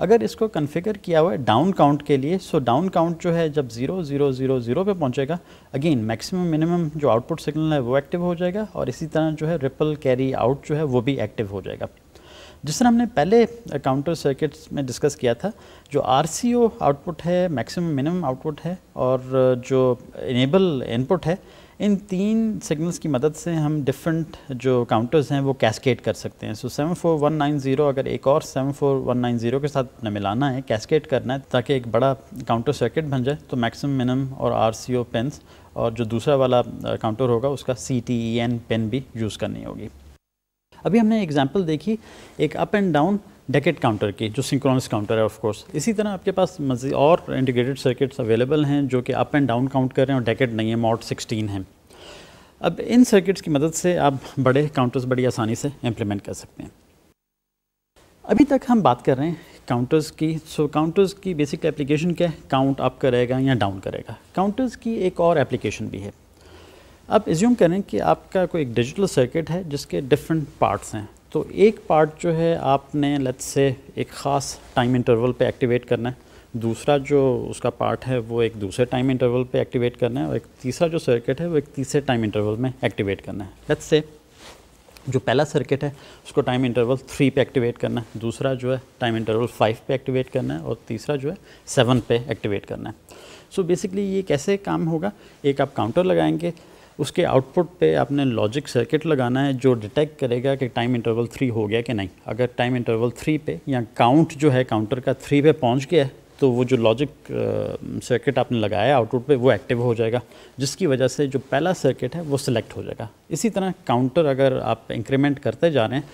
अगर इसको कन्फिगर किया हुआ है डाउन काउंट के लिए सो डाउन काउंट जो है जब ज़ीरो ज़ीरो ज़ीरो ज़ीरो पे पहुंचेगा अगेन मैक्सिमम मिनिमम जो आउटपुट सिग्नल है वो एक्टिव हो जाएगा और इसी तरह जो है रिपल कैरी आउट जो है वो भी एक्टिव हो जाएगा। जिस तरह हमने पहले काउंटर सर्किट्स में डिस्कस किया था, जो आरसीओ आउटपुट है मैक्सिमम मिनिमम आउटपुट है और जो इनेबल इनपुट है इन तीन सिग्नल्स की मदद से हम डिफरेंट जो काउंटर्स हैं, वो कैस्केट कर सकते हैं। So seven four one nine zero अगर एक और seven four one nine zero के साथ मिलाना है कैस्केट करना है, ताकि एक बड़ा काउंटर सर्किट बन जाए तो मैक्सिमम मिनिमम और आर सी ओ पेन्स और जो दूसरा वाला काउंटर होगा, उसका C T E N pin भी यूज़ करनी होगी। अभी हमने एग्ज़ाम्पल देखी, एक up and down decade counter की जो सिंक्रोनस काउंटर है ऑफ़ कोर्स इसी तरह आपके पास मजीद और इंटीग्रेटेड सर्किट्स अवेलेबल हैं जो कि अप एंड डाउन काउंट कर रहे हैं और डेकेट नहीं है मॉड 16 है. अब इन सर्किट्स की मदद से आप बड़े काउंटर्स बड़ी आसानी से इम्प्लीमेंट कर सकते हैं. अभी तक हम बात कर रहे हैं काउंटर्स की. सो so, काउंटर्स की बेसिक एप्लीकेशन क्या है? काउंट अप करेगा या डाउन करेगा? काउंटर्स की एक और एप्लीकेशन भी है. अब एज्यूम करें कि आपका कोई एक डिजिटल सर्किट है जिसके डिफरेंट पार्ट्स हैं. तो एक पार्ट जो है आपने लेट्स से एक ख़ास टाइम इंटरवल पे एक्टिवेट करना है। दूसरा जो उसका पार्ट है, वो एक दूसरे टाइम इंटरवल पे एक्टिवेट करना है और एक तीसरा जो सर्किट है, वो एक तीसरे टाइम इंटरवल में एक्टिवेट करना है। लेट्स से जो पहला सर्किट है, उसको टाइम इंटरवल थ्री पे एक्टिवेट करना है। दूसरा जो है टाइम इंटरवल फाइव पे एक्टिवेट करना है और तीसरा जो है सेवन पे एक्टिवेट करना है। सो so बेसिकली ये कैसे काम होगा? एक आप काउंटर लगाएँगे उसके आउटपुट पे आपने लॉजिक सर्किट लगाना है जो डिटेक्ट करेगा कि टाइम इंटरवल थ्री हो गया कि नहीं। अगर टाइम इंटरवल थ्री पे या काउंट जो है काउंटर का थ्री पे पहुँच गया है तो वो जो लॉजिक सर्किट आपने लगाया आउटपुट पे, वो एक्टिव हो जाएगा, जिसकी वजह से जो पहला सर्किट है, वो सिलेक्ट हो जाएगा। इसी तरह काउंटर अगर आप इंक्रीमेंट करते जा रहे हैं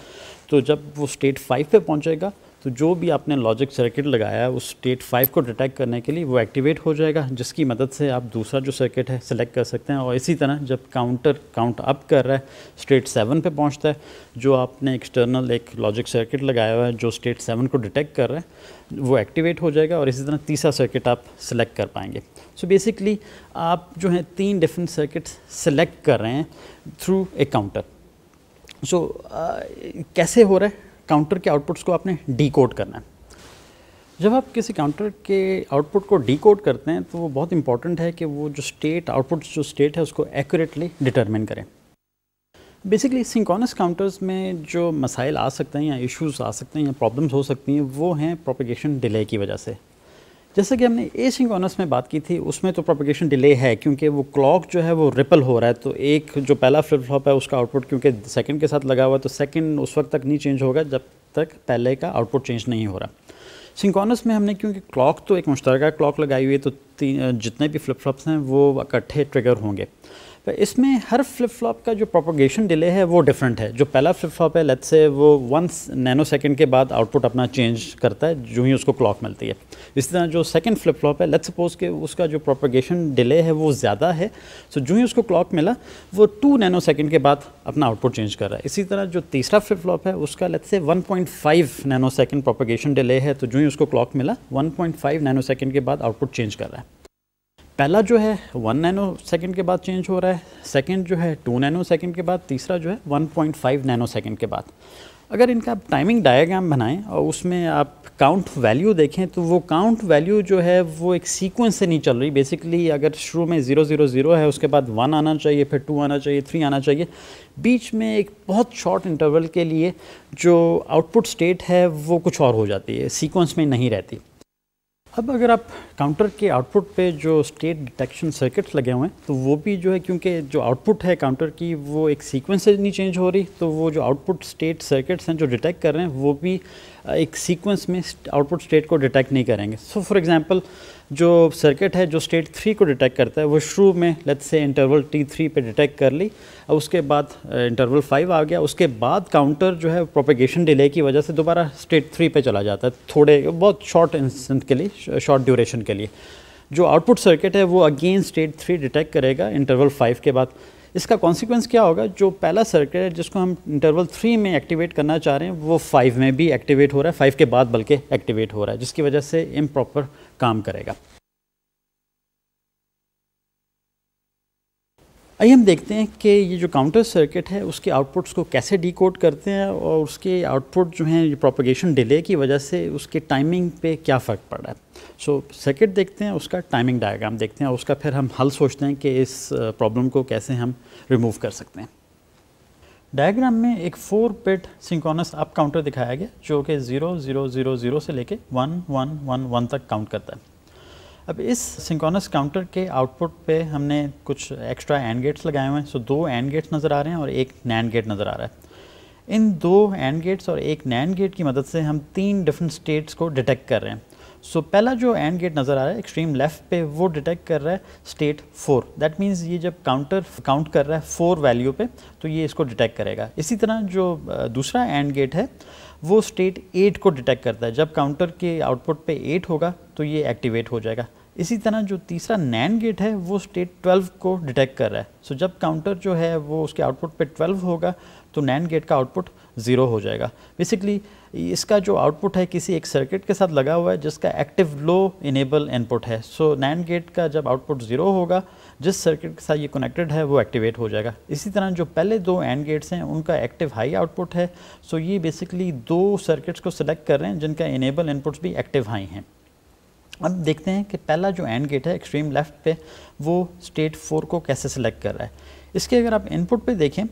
तो जब वो स्टेट फाइव पे पहुंचेगा तो जो भी आपने लॉजिक सर्किट लगाया है उस स्टेट फाइव को डिटेक्ट करने के लिए वो एक्टिवेट हो जाएगा, जिसकी मदद से आप दूसरा जो सर्किट है सेलेक्ट कर सकते हैं। और इसी तरह जब काउंटर काउंट अप कर रहा है स्टेट सेवन पे पहुँचता है, जो आपने एक्सटर्नल एक लॉजिक सर्किट लगाया हुआ है, जो स्टेट सेवन को डिटेक्ट कर रहा है, वो एक्टिवेट हो जाएगा और इसी तरह तीसरा सर्किट आप सेलेक्ट कर पाएँगे। सो so बेसिकली आप जो है तीन डिफरेंट सर्किट सेलेक्ट कर रहे हैं थ्रू ए काउंटर सो कैसे हो रहा है? काउंटर के आउटपुट्स को आपने डी करना है। जब आप किसी काउंटर के आउटपुट को डी करते हैं तो वो बहुत इंपॉर्टेंट है कि वो जो स्टेट आउटपुट जो स्टेट है, उसको एक्यूरेटली डिटरमिन करें। बेसिकली सिंकॉनस काउंटर्स में जो मसाइल आ सकते हैं या इश्यूज़ आ सकते हैं या प्रॉब्लम्स हो सकती हैं, वो हैं प्रोपिगेशन डिले की वजह से। जैसे कि हमने ए सिंकॉनस में बात की थी, उसमें तो प्रोपिगेशन डिले है, क्योंकि वो क्लॉक जो है वो रिपल हो रहा है। तो एक जो पहला फ्लिप फ्लॉप है, उसका आउटपुट क्योंकि सेकंड के साथ लगा हुआ है तो सेकंड उस वक्त तक नहीं चेंज होगा, जब तक पहले का आउटपुट चेंज नहीं हो रहा। सिंकॉनस में हमने, क्योंकि क्लॉक तो एक मुश्तरक क्लॉक लगाई हुई है तो जितने भी फ्लिप फ्लॉप्स हैं, वो इकट्ठे ट्रिगर होंगे। तो इसमें हर फ्लिप फ्लॉप का जो प्रोपोगेशन डिले है, वो डिफरेंट है। जो पहला फ्लिप फ्लॉप है लेट्स से वो वन नैनो सेकंड के बाद आउटपुट अपना चेंज करता है, जो ही उसको क्लॉक मिलती है। इसी तरह जो सेकंड फ्लिप फ्लॉप है लेट्स सपोज़ के उसका जो प्रोपोगेशन डिले है, वो ज़्यादा है। सो जो ही उसको क्लॉक मिला, वो टू नैनो सेकेंड के बाद अपना आउटपुट चेंज कर रहा है। इसी तरह जो तीसरा फ्लिप फ्लॉप है, उसका let's say one point five nanosecond propagation delay है तो जो ही उसको क्लॉक मिला one point five nanosecond के बाद आउटपुट चेंज कर रहा है। पहला जो है वन नैनो सेकेंड के बाद चेंज हो रहा है। सेकेंड जो है टू नैनो सेकेंड के बाद। तीसरा जो है one point five nanosecond के बाद। अगर इनका आप टाइमिंग डायग्राम बनाएँ और उसमें आप काउंट वैल्यू देखें तो वो काउंट वैल्यू जो है, वो एक सीक्वेंस से नहीं चल रही। बेसिकली अगर शुरू में ज़ीरो ज़ीरो ज़ीरो है, उसके बाद वन आना चाहिए, फिर टू आना चाहिए थ्री आना चाहिए। बीच में एक बहुत शॉर्ट इंटरवल के लिए जो आउटपुट स्टेट है, वो कुछ और हो जाती है। सीक्वेंस में नहीं रहती। अब अगर आप काउंटर के आउटपुट पे जो स्टेट डिटेक्शन सर्किट्स लगे हुए हैं तो वो भी जो है क्योंकि जो आउटपुट है काउंटर की, वो एक सीक्वेंस से नहीं चेंज हो रही तो वो जो आउटपुट स्टेट सर्किट्स हैं जो डिटेक्ट कर रहे हैं, वो भी, एक सीक्वेंस में आउटपुट स्टेट को डिटेक्ट नहीं करेंगे। सो फॉर एग्जांपल जो सर्किट है, जो स्टेट थ्री को डिटेक्ट करता है, वो शुरू में let's say interval T three पर डिटेक्ट कर ली और उसके बाद इंटरवल फाइव आ गया, उसके बाद काउंटर जो है प्रोपेगेशन डिले की वजह से दोबारा स्टेट थ्री पे चला जाता है, थोड़े, बहुत शॉर्ट इंस्टेंट के लिए शॉर्ट ड्यूरेशन के लिए। जो आउटपुट सर्किट है, वो अगेन स्टेट थ्री डिटेक्ट करेगा इंटरवल फाइव के बाद। इसका कॉन्सिक्वेंस क्या होगा? जो पहला सर्किट है, जिसको हम इंटरवल थ्री में एक्टिवेट करना चाह रहे हैं, वो फाइव में भी एक्टिवेट हो रहा है फाइव के बाद बल्कि एक्टिवेट हो रहा है, जिसकी वजह से इम्प्रॉपर काम करेगा। आइए हम देखते हैं कि ये जो काउंटर सर्किट है, उसके आउटपुट्स को कैसे डिकोड करते हैं और उसके आउटपुट जो हैं, ये प्रोपगेशन डिले की वजह से उसके टाइमिंग पे क्या फ़र्क पड़ रहा है। सो सर्किट देखते हैं, उसका टाइमिंग डायग्राम देखते हैं उसका फिर हम हल सोचते हैं कि इस प्रॉब्लम को कैसे हम रिमूव कर सकते हैं। डायग्राम में एक four bit synchronous up counter दिखाया गया, जो कि ज़ीरो ज़ीरो ज़ीरो ज़ीरो से लेके वन वन वन वन तक काउंट करता है। अब इस सिंक्रोनस काउंटर के आउटपुट पे हमने कुछ एक्स्ट्रा एंड गेट्स लगाए हुए हैं। सो दो एंड गेट्स नज़र आ रहे हैं और एक नैंड गेट नज़र आ रहा है। इन दो एंड गेट्स और एक नैंड गेट की मदद से हम तीन डिफरेंट स्टेट्स को डिटेक्ट कर रहे हैं। सो so, पहला जो एंड गेट नज़र आ रहा है एक्सट्रीम लेफ़्ट पे वो डिटेक्ट कर रहा है स्टेट फोर दैट मीन्स ये जब काउंटर काउंट कर रहा है फोर वैल्यू पे तो ये इसको डिटेक्ट करेगा. इसी तरह जो दूसरा एंड गेट है वो स्टेट एट को डिटेक्ट करता है. जब काउंटर के आउटपुट पे एट होगा तो ये एक्टिवेट हो जाएगा. इसी तरह जो तीसरा नैन गेट है वो स्टेट 12 को डिटेक्ट कर रहा है. सो so, जब काउंटर जो है वो उसके आउटपुट पे 12 होगा तो नैन गेट का आउटपुट ज़ीरो हो जाएगा. बेसिकली इसका जो आउटपुट है, किसी एक सर्किट के साथ लगा हुआ है, जिसका एक्टिव लो इनेबल इनपुट है। सो नैन गेट का जब आउटपुट ज़ीरो होगा, जिस सर्किट के साथ ये कनेक्टेड है, वो एक्टिवेट हो जाएगा। इसी तरह जो पहले दो एंड गेट्स हैं, उनका एक्टिव हाई आउटपुट है। सो ये बेसिकली दो सर्किट्स को सिलेक्ट कर रहे हैं, जिनका इनेबल इनपुट्स भी एक्टिव हाई हैं। अब देखते हैं कि पहला जो एंड गेट है एक्सट्रीम लेफ़्ट पे, वो स्टेट फोर को कैसे सिलेक्ट कर रहा है। इसके अगर आप इनपुट पे देखें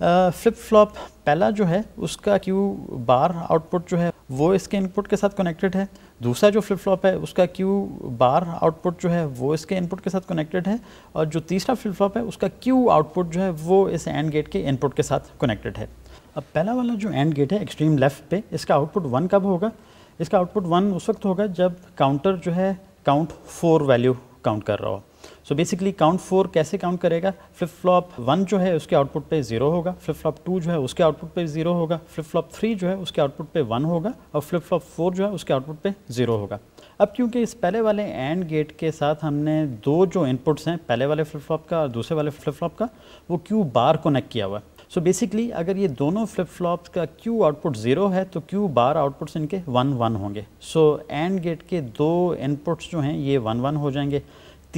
फ्लिप फ्लॉप पहला जो है, उसका क्यू बार आउटपुट जो है, वो इसके इनपुट के साथ कनेक्टेड है। दूसरा जो फ्लिप फ्लॉप है, उसका क्यू बार आउटपुट जो है, वो इसके इनपुट के साथ कनेक्टेड है। और जो तीसरा फ्लिप फ्लॉप है, उसका क्यू आउटपुट जो है, वो इस एंड गेट के इनपुट के साथ कनेक्टेड है। अब पहला वाला जो एंड गेट है एक्सट्रीम लेफ़्ट पे, इसका आउटपुट वन कब होगा? इसका आउटपुट वन उस वक्त होगा जब काउंटर जो है काउंट फोर वैल्यू काउंट कर रहा हो। सो बेसिकली काउंट फोर कैसे काउंट करेगा? फ्लिप फ्लॉप वन जो है, उसके आउटपुट पे ज़ीरो होगा। फ्लिप फ्लॉप टू जो है, उसके आउटपुट पे ज़ीरो होगा। फ्लिप फ्लॉप थ्री जो है, उसके आउटपुट पे वन होगा। और फ्लिप फ्लॉप फोर जो है, उसके आउटपुट पे ज़ीरो होगा। अब क्योंकि इस पहले वाले एंड गेट के साथ हमने दो जो इनपुट्स हैं, पहले वाले फ्लिप फ्लॉप का और दूसरे वाले फ्लिप फ्लॉप का, वो क्यू बार कनेक्ट किया हुआ है। सो बेसिकली अगर ये दोनों फ्लिप फ्लॉप्स का क्यू आउटपुट ज़ीरो है तो क्यू बार आउटपुट्स इनके वन वन होंगे। सो एंड गेट के दो इनपुट्स जो हैं, ये वन वन हो जाएँगे।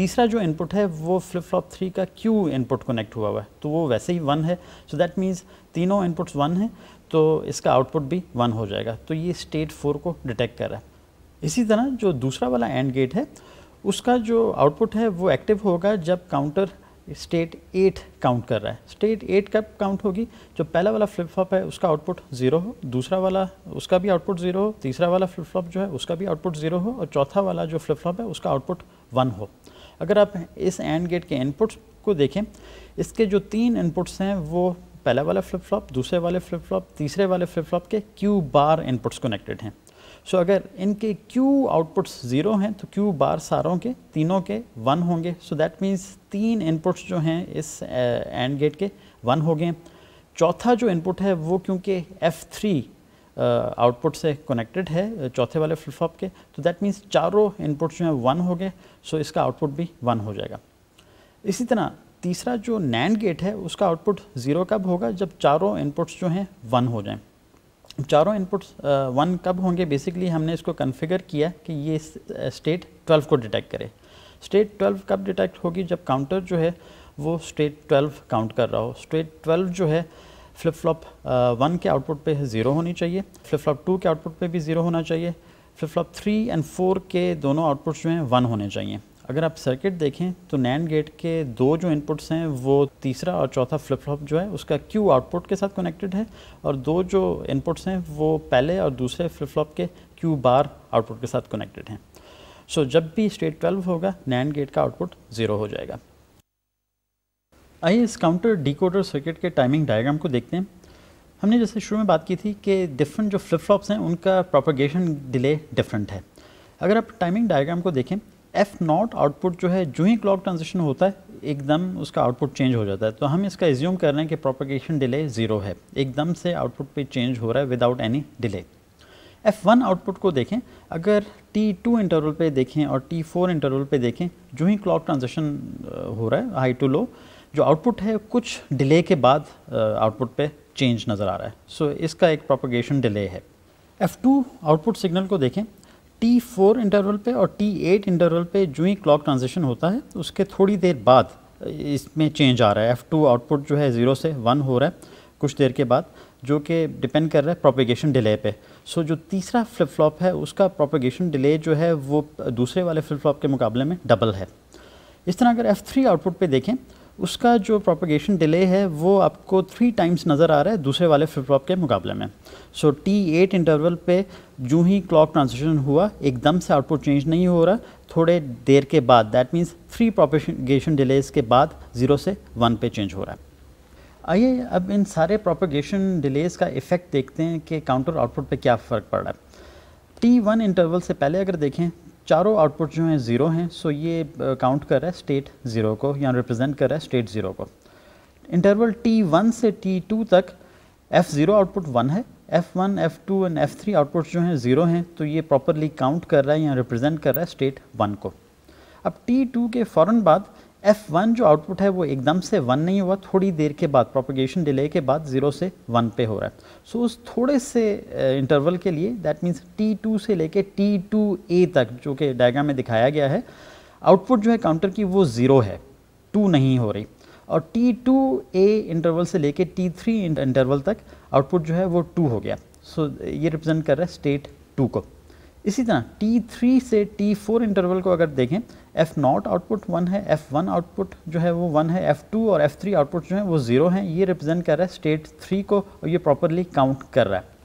तीसरा जो इनपुट है, वो फ्लिप फ्लॉप थ्री का क्यू इनपुट कनेक्ट हुआ हुआ है। तो वो वैसे ही वन है। सो दैट मीन्स तीनों इनपुट्स वन है तो इसका आउटपुट भी वन हो जाएगा। तो ये स्टेट फोर को डिटेक्ट कर रहा है। इसी तरह जो दूसरा वाला एंड गेट है, उसका जो आउटपुट है, वो एक्टिव होगा जब काउंटर स्टेट एट काउंट कर रहा है। स्टेट एट कब काउंट होगी? जो पहला वाला फ्लिप फ्लॉप है, उसका आउटपुट ज़ीरो हो। दूसरा वाला, उसका भी आउटपुट ज़ीरो हो। तीसरा वाला फ्लिप फ्लॉप जो है, उसका भी आउटपुट ज़ीरो हो। और चौथा वाला जो फ्लिप फ्लॉप है, उसका आउटपुट वन हो। अगर आप इस एंड गेट के इनपुट्स को देखें इसके जो तीन इनपुट्स हैं वो पहला वाला फ्लिप फ्लॉप दूसरे वाले फ्लिप फ्लॉप तीसरे वाले फ्लिप फ्लॉप के क्यू बार इनपुट्स कनेक्टेड हैं। सो so, अगर इनके क्यू आउटपुट्स ज़ीरो हैं तो क्यू बार सारों के तीनों के वन होंगे। सो दैट मीन्स तीन इनपुट्स जो हैं इस एंड गेट के वन हो गए। चौथा जो इनपुट है वो क्योंकि एफ़ थ्री आउटपुट से कनेक्टेड है चौथे वाले फ्लिप फ्लॉप के तो दैट मीन्स चारों इनपुट्स जो हैं वन हो गए सो इसका आउटपुट भी वन हो जाएगा। इसी तरह तीसरा जो नैंड गेट है, उसका आउटपुट ज़ीरो कब होगा? जब चारों इनपुट्स जो हैं वन हो जाएँ। चारों इनपुट्स वन कब होंगे? बेसिकली हमने इसको कन्फिगर किया कि ये स्टेट ट्वेल्व को डिटेक्ट करे। स्टेट ट्वेल्व कब डिटेक्ट होगी? जब काउंटर जो है, वो स्टेट ट्वेल्व काउंट कर रहा हो। स्टेट ट्वेल्व जो है फ्लिप फ्लॉप वन के आउटपुट पे ज़ीरो होनी चाहिए फ्लिप फ्लॉप टू के आउटपुट पे भी ज़ीरो होना चाहिए flip flop three and four के दोनों आउटपुट्स जो हैं वन होने चाहिए। अगर आप सर्किट देखें तो नैन गेट के दो जो इनपुट्स हैं वो तीसरा और चौथा फ्लिप फ्लॉप जो है उसका क्यू आउटपुट के साथ कनेक्टेड है और दो जो इनपुट्स हैं वो पहले और दूसरे फ्लिप फ्लॉप के क्यू बार आउटपुट के साथ कनेक्टेड हैं। सो so, जब भी स्टेट 12 होगा नैन गेट का आउटपुट ज़ीरो हो जाएगा। आइए इस काउंटर डिकोडर सर्किट के टाइमिंग डायग्राम को देखते हैं। हमने जैसे शुरू में बात की थी कि डिफरेंट जो फ्लिप फ्लॉप्स हैं, उनका प्रोपगेशन डिले डिफरेंट है। अगर आप टाइमिंग डायग्राम को देखें एफ़ नॉट आउटपुट जो है, जो ही क्लॉक ट्रांजिशन होता है, एकदम उसका आउटपुट चेंज हो जाता है। तो हम इसका एज्यूम कर रहे हैं कि प्रोपगेशन डिले ज़ीरो है। एकदम से आउटपुट पे चेंज हो रहा है without any delay F one output को देखें, अगर टी टू इंटरवल पे देखें और टी फोर इंटरवल पे देखें, जो ही क्लॉक ट्रांजिशन हो रहा है हाई टू लो जो आउटपुट है कुछ डिले के बाद आउटपुट पे चेंज नज़र आ रहा है। सो so, इसका एक प्रोपोगेशन डिले है। एफ़ टू आउटपुट सिग्नल को देखें। टी फोर इंटरवल पे और टी एट इंटरवल पे जो ही क्लॉक ट्रांजिशन होता है उसके थोड़ी देर बाद इसमें चेंज आ रहा है। एफ़ टू आउटपुट जो है ज़ीरो से वन हो रहा है कुछ देर के बाद जो कि डिपेंड कर रहा है प्रोपेगेशन डिले पे। सो so, जो तीसरा फ्लिप फ्लॉप है उसका प्रोपेगेशन डिले जो है वो दूसरे वाले फ्लिप फ्लॉप के मुकाबले में डबल है। इस तरह अगर एफ़ थ्री आउटपुट पे देखें उसका जो प्रोपगेशन डिले है, वो आपको थ्री टाइम्स नज़र आ रहा है दूसरे वाले फ्लिप फ्लॉप के मुकाबले में। सो टी एट इंटरवल पे जो ही क्लॉक ट्रांजिशन हुआ, एकदम से आउटपुट चेंज नहीं हो रहा। थोड़े देर के बाद that means three propagation delays के बाद ज़ीरो से वन पे चेंज हो रहा है। आइए अब इन सारे प्रोपगेशन डिलेज का इफ़ेक्ट देखते हैं कि काउंटर आउटपुट पे क्या फ़र्क पड़ रहा है। टी वन इंटरवल से पहले अगर देखें चारों आउटपुट जो हैं ज़ीरो हैं सो ये काउंट कर रहा है स्टेट ज़ीरो को, या रिप्रेजेंट कर रहा है स्टेट ज़ीरो को। इंटरवल टी वन से टी टू तक एफ़ ज़ीरो आउटपुट वन है। F one F two and F three output जो हैं ज़ीरो हैं तो ये प्रॉपरली काउंट कर रहा है या रिप्रेजेंट कर रहा है स्टेट वन को। अब टी टू के फ़ौर बाद F1 जो आउटपुट है वो एकदम से वन नहीं हुआ थोड़ी देर के बाद प्रोपोगेशन डिले के बाद ज़ीरो से वन पे हो रहा है। सो so, उस थोड़े से इंटरवल के लिए दैट मीन्स T2 से लेके T2A तक जो कि डायग्राम में दिखाया गया है आउटपुट जो है काउंटर की वो ज़ीरो है। टू नहीं हो रही। और T2A इंटरवल से लेके T3 इंटरवल तक आउटपुट जो है वो टू हो गया। सो so, ये रिप्रेजेंट कर रहा है स्टेट टू को। इसी तरह T3 से T4 इंटरवल को अगर देखें एफ़ नॉट आउटपुट वन है एफ़ वन आउटपुट जो है वो वन है एफ़ टू और एफ़ थ्री आउटपुट जो है वो ज़ीरो हैं, ये रिप्रेजेंट कर रहा है स्टेट थ्री को और ये प्रॉपरली काउंट कर रहा है।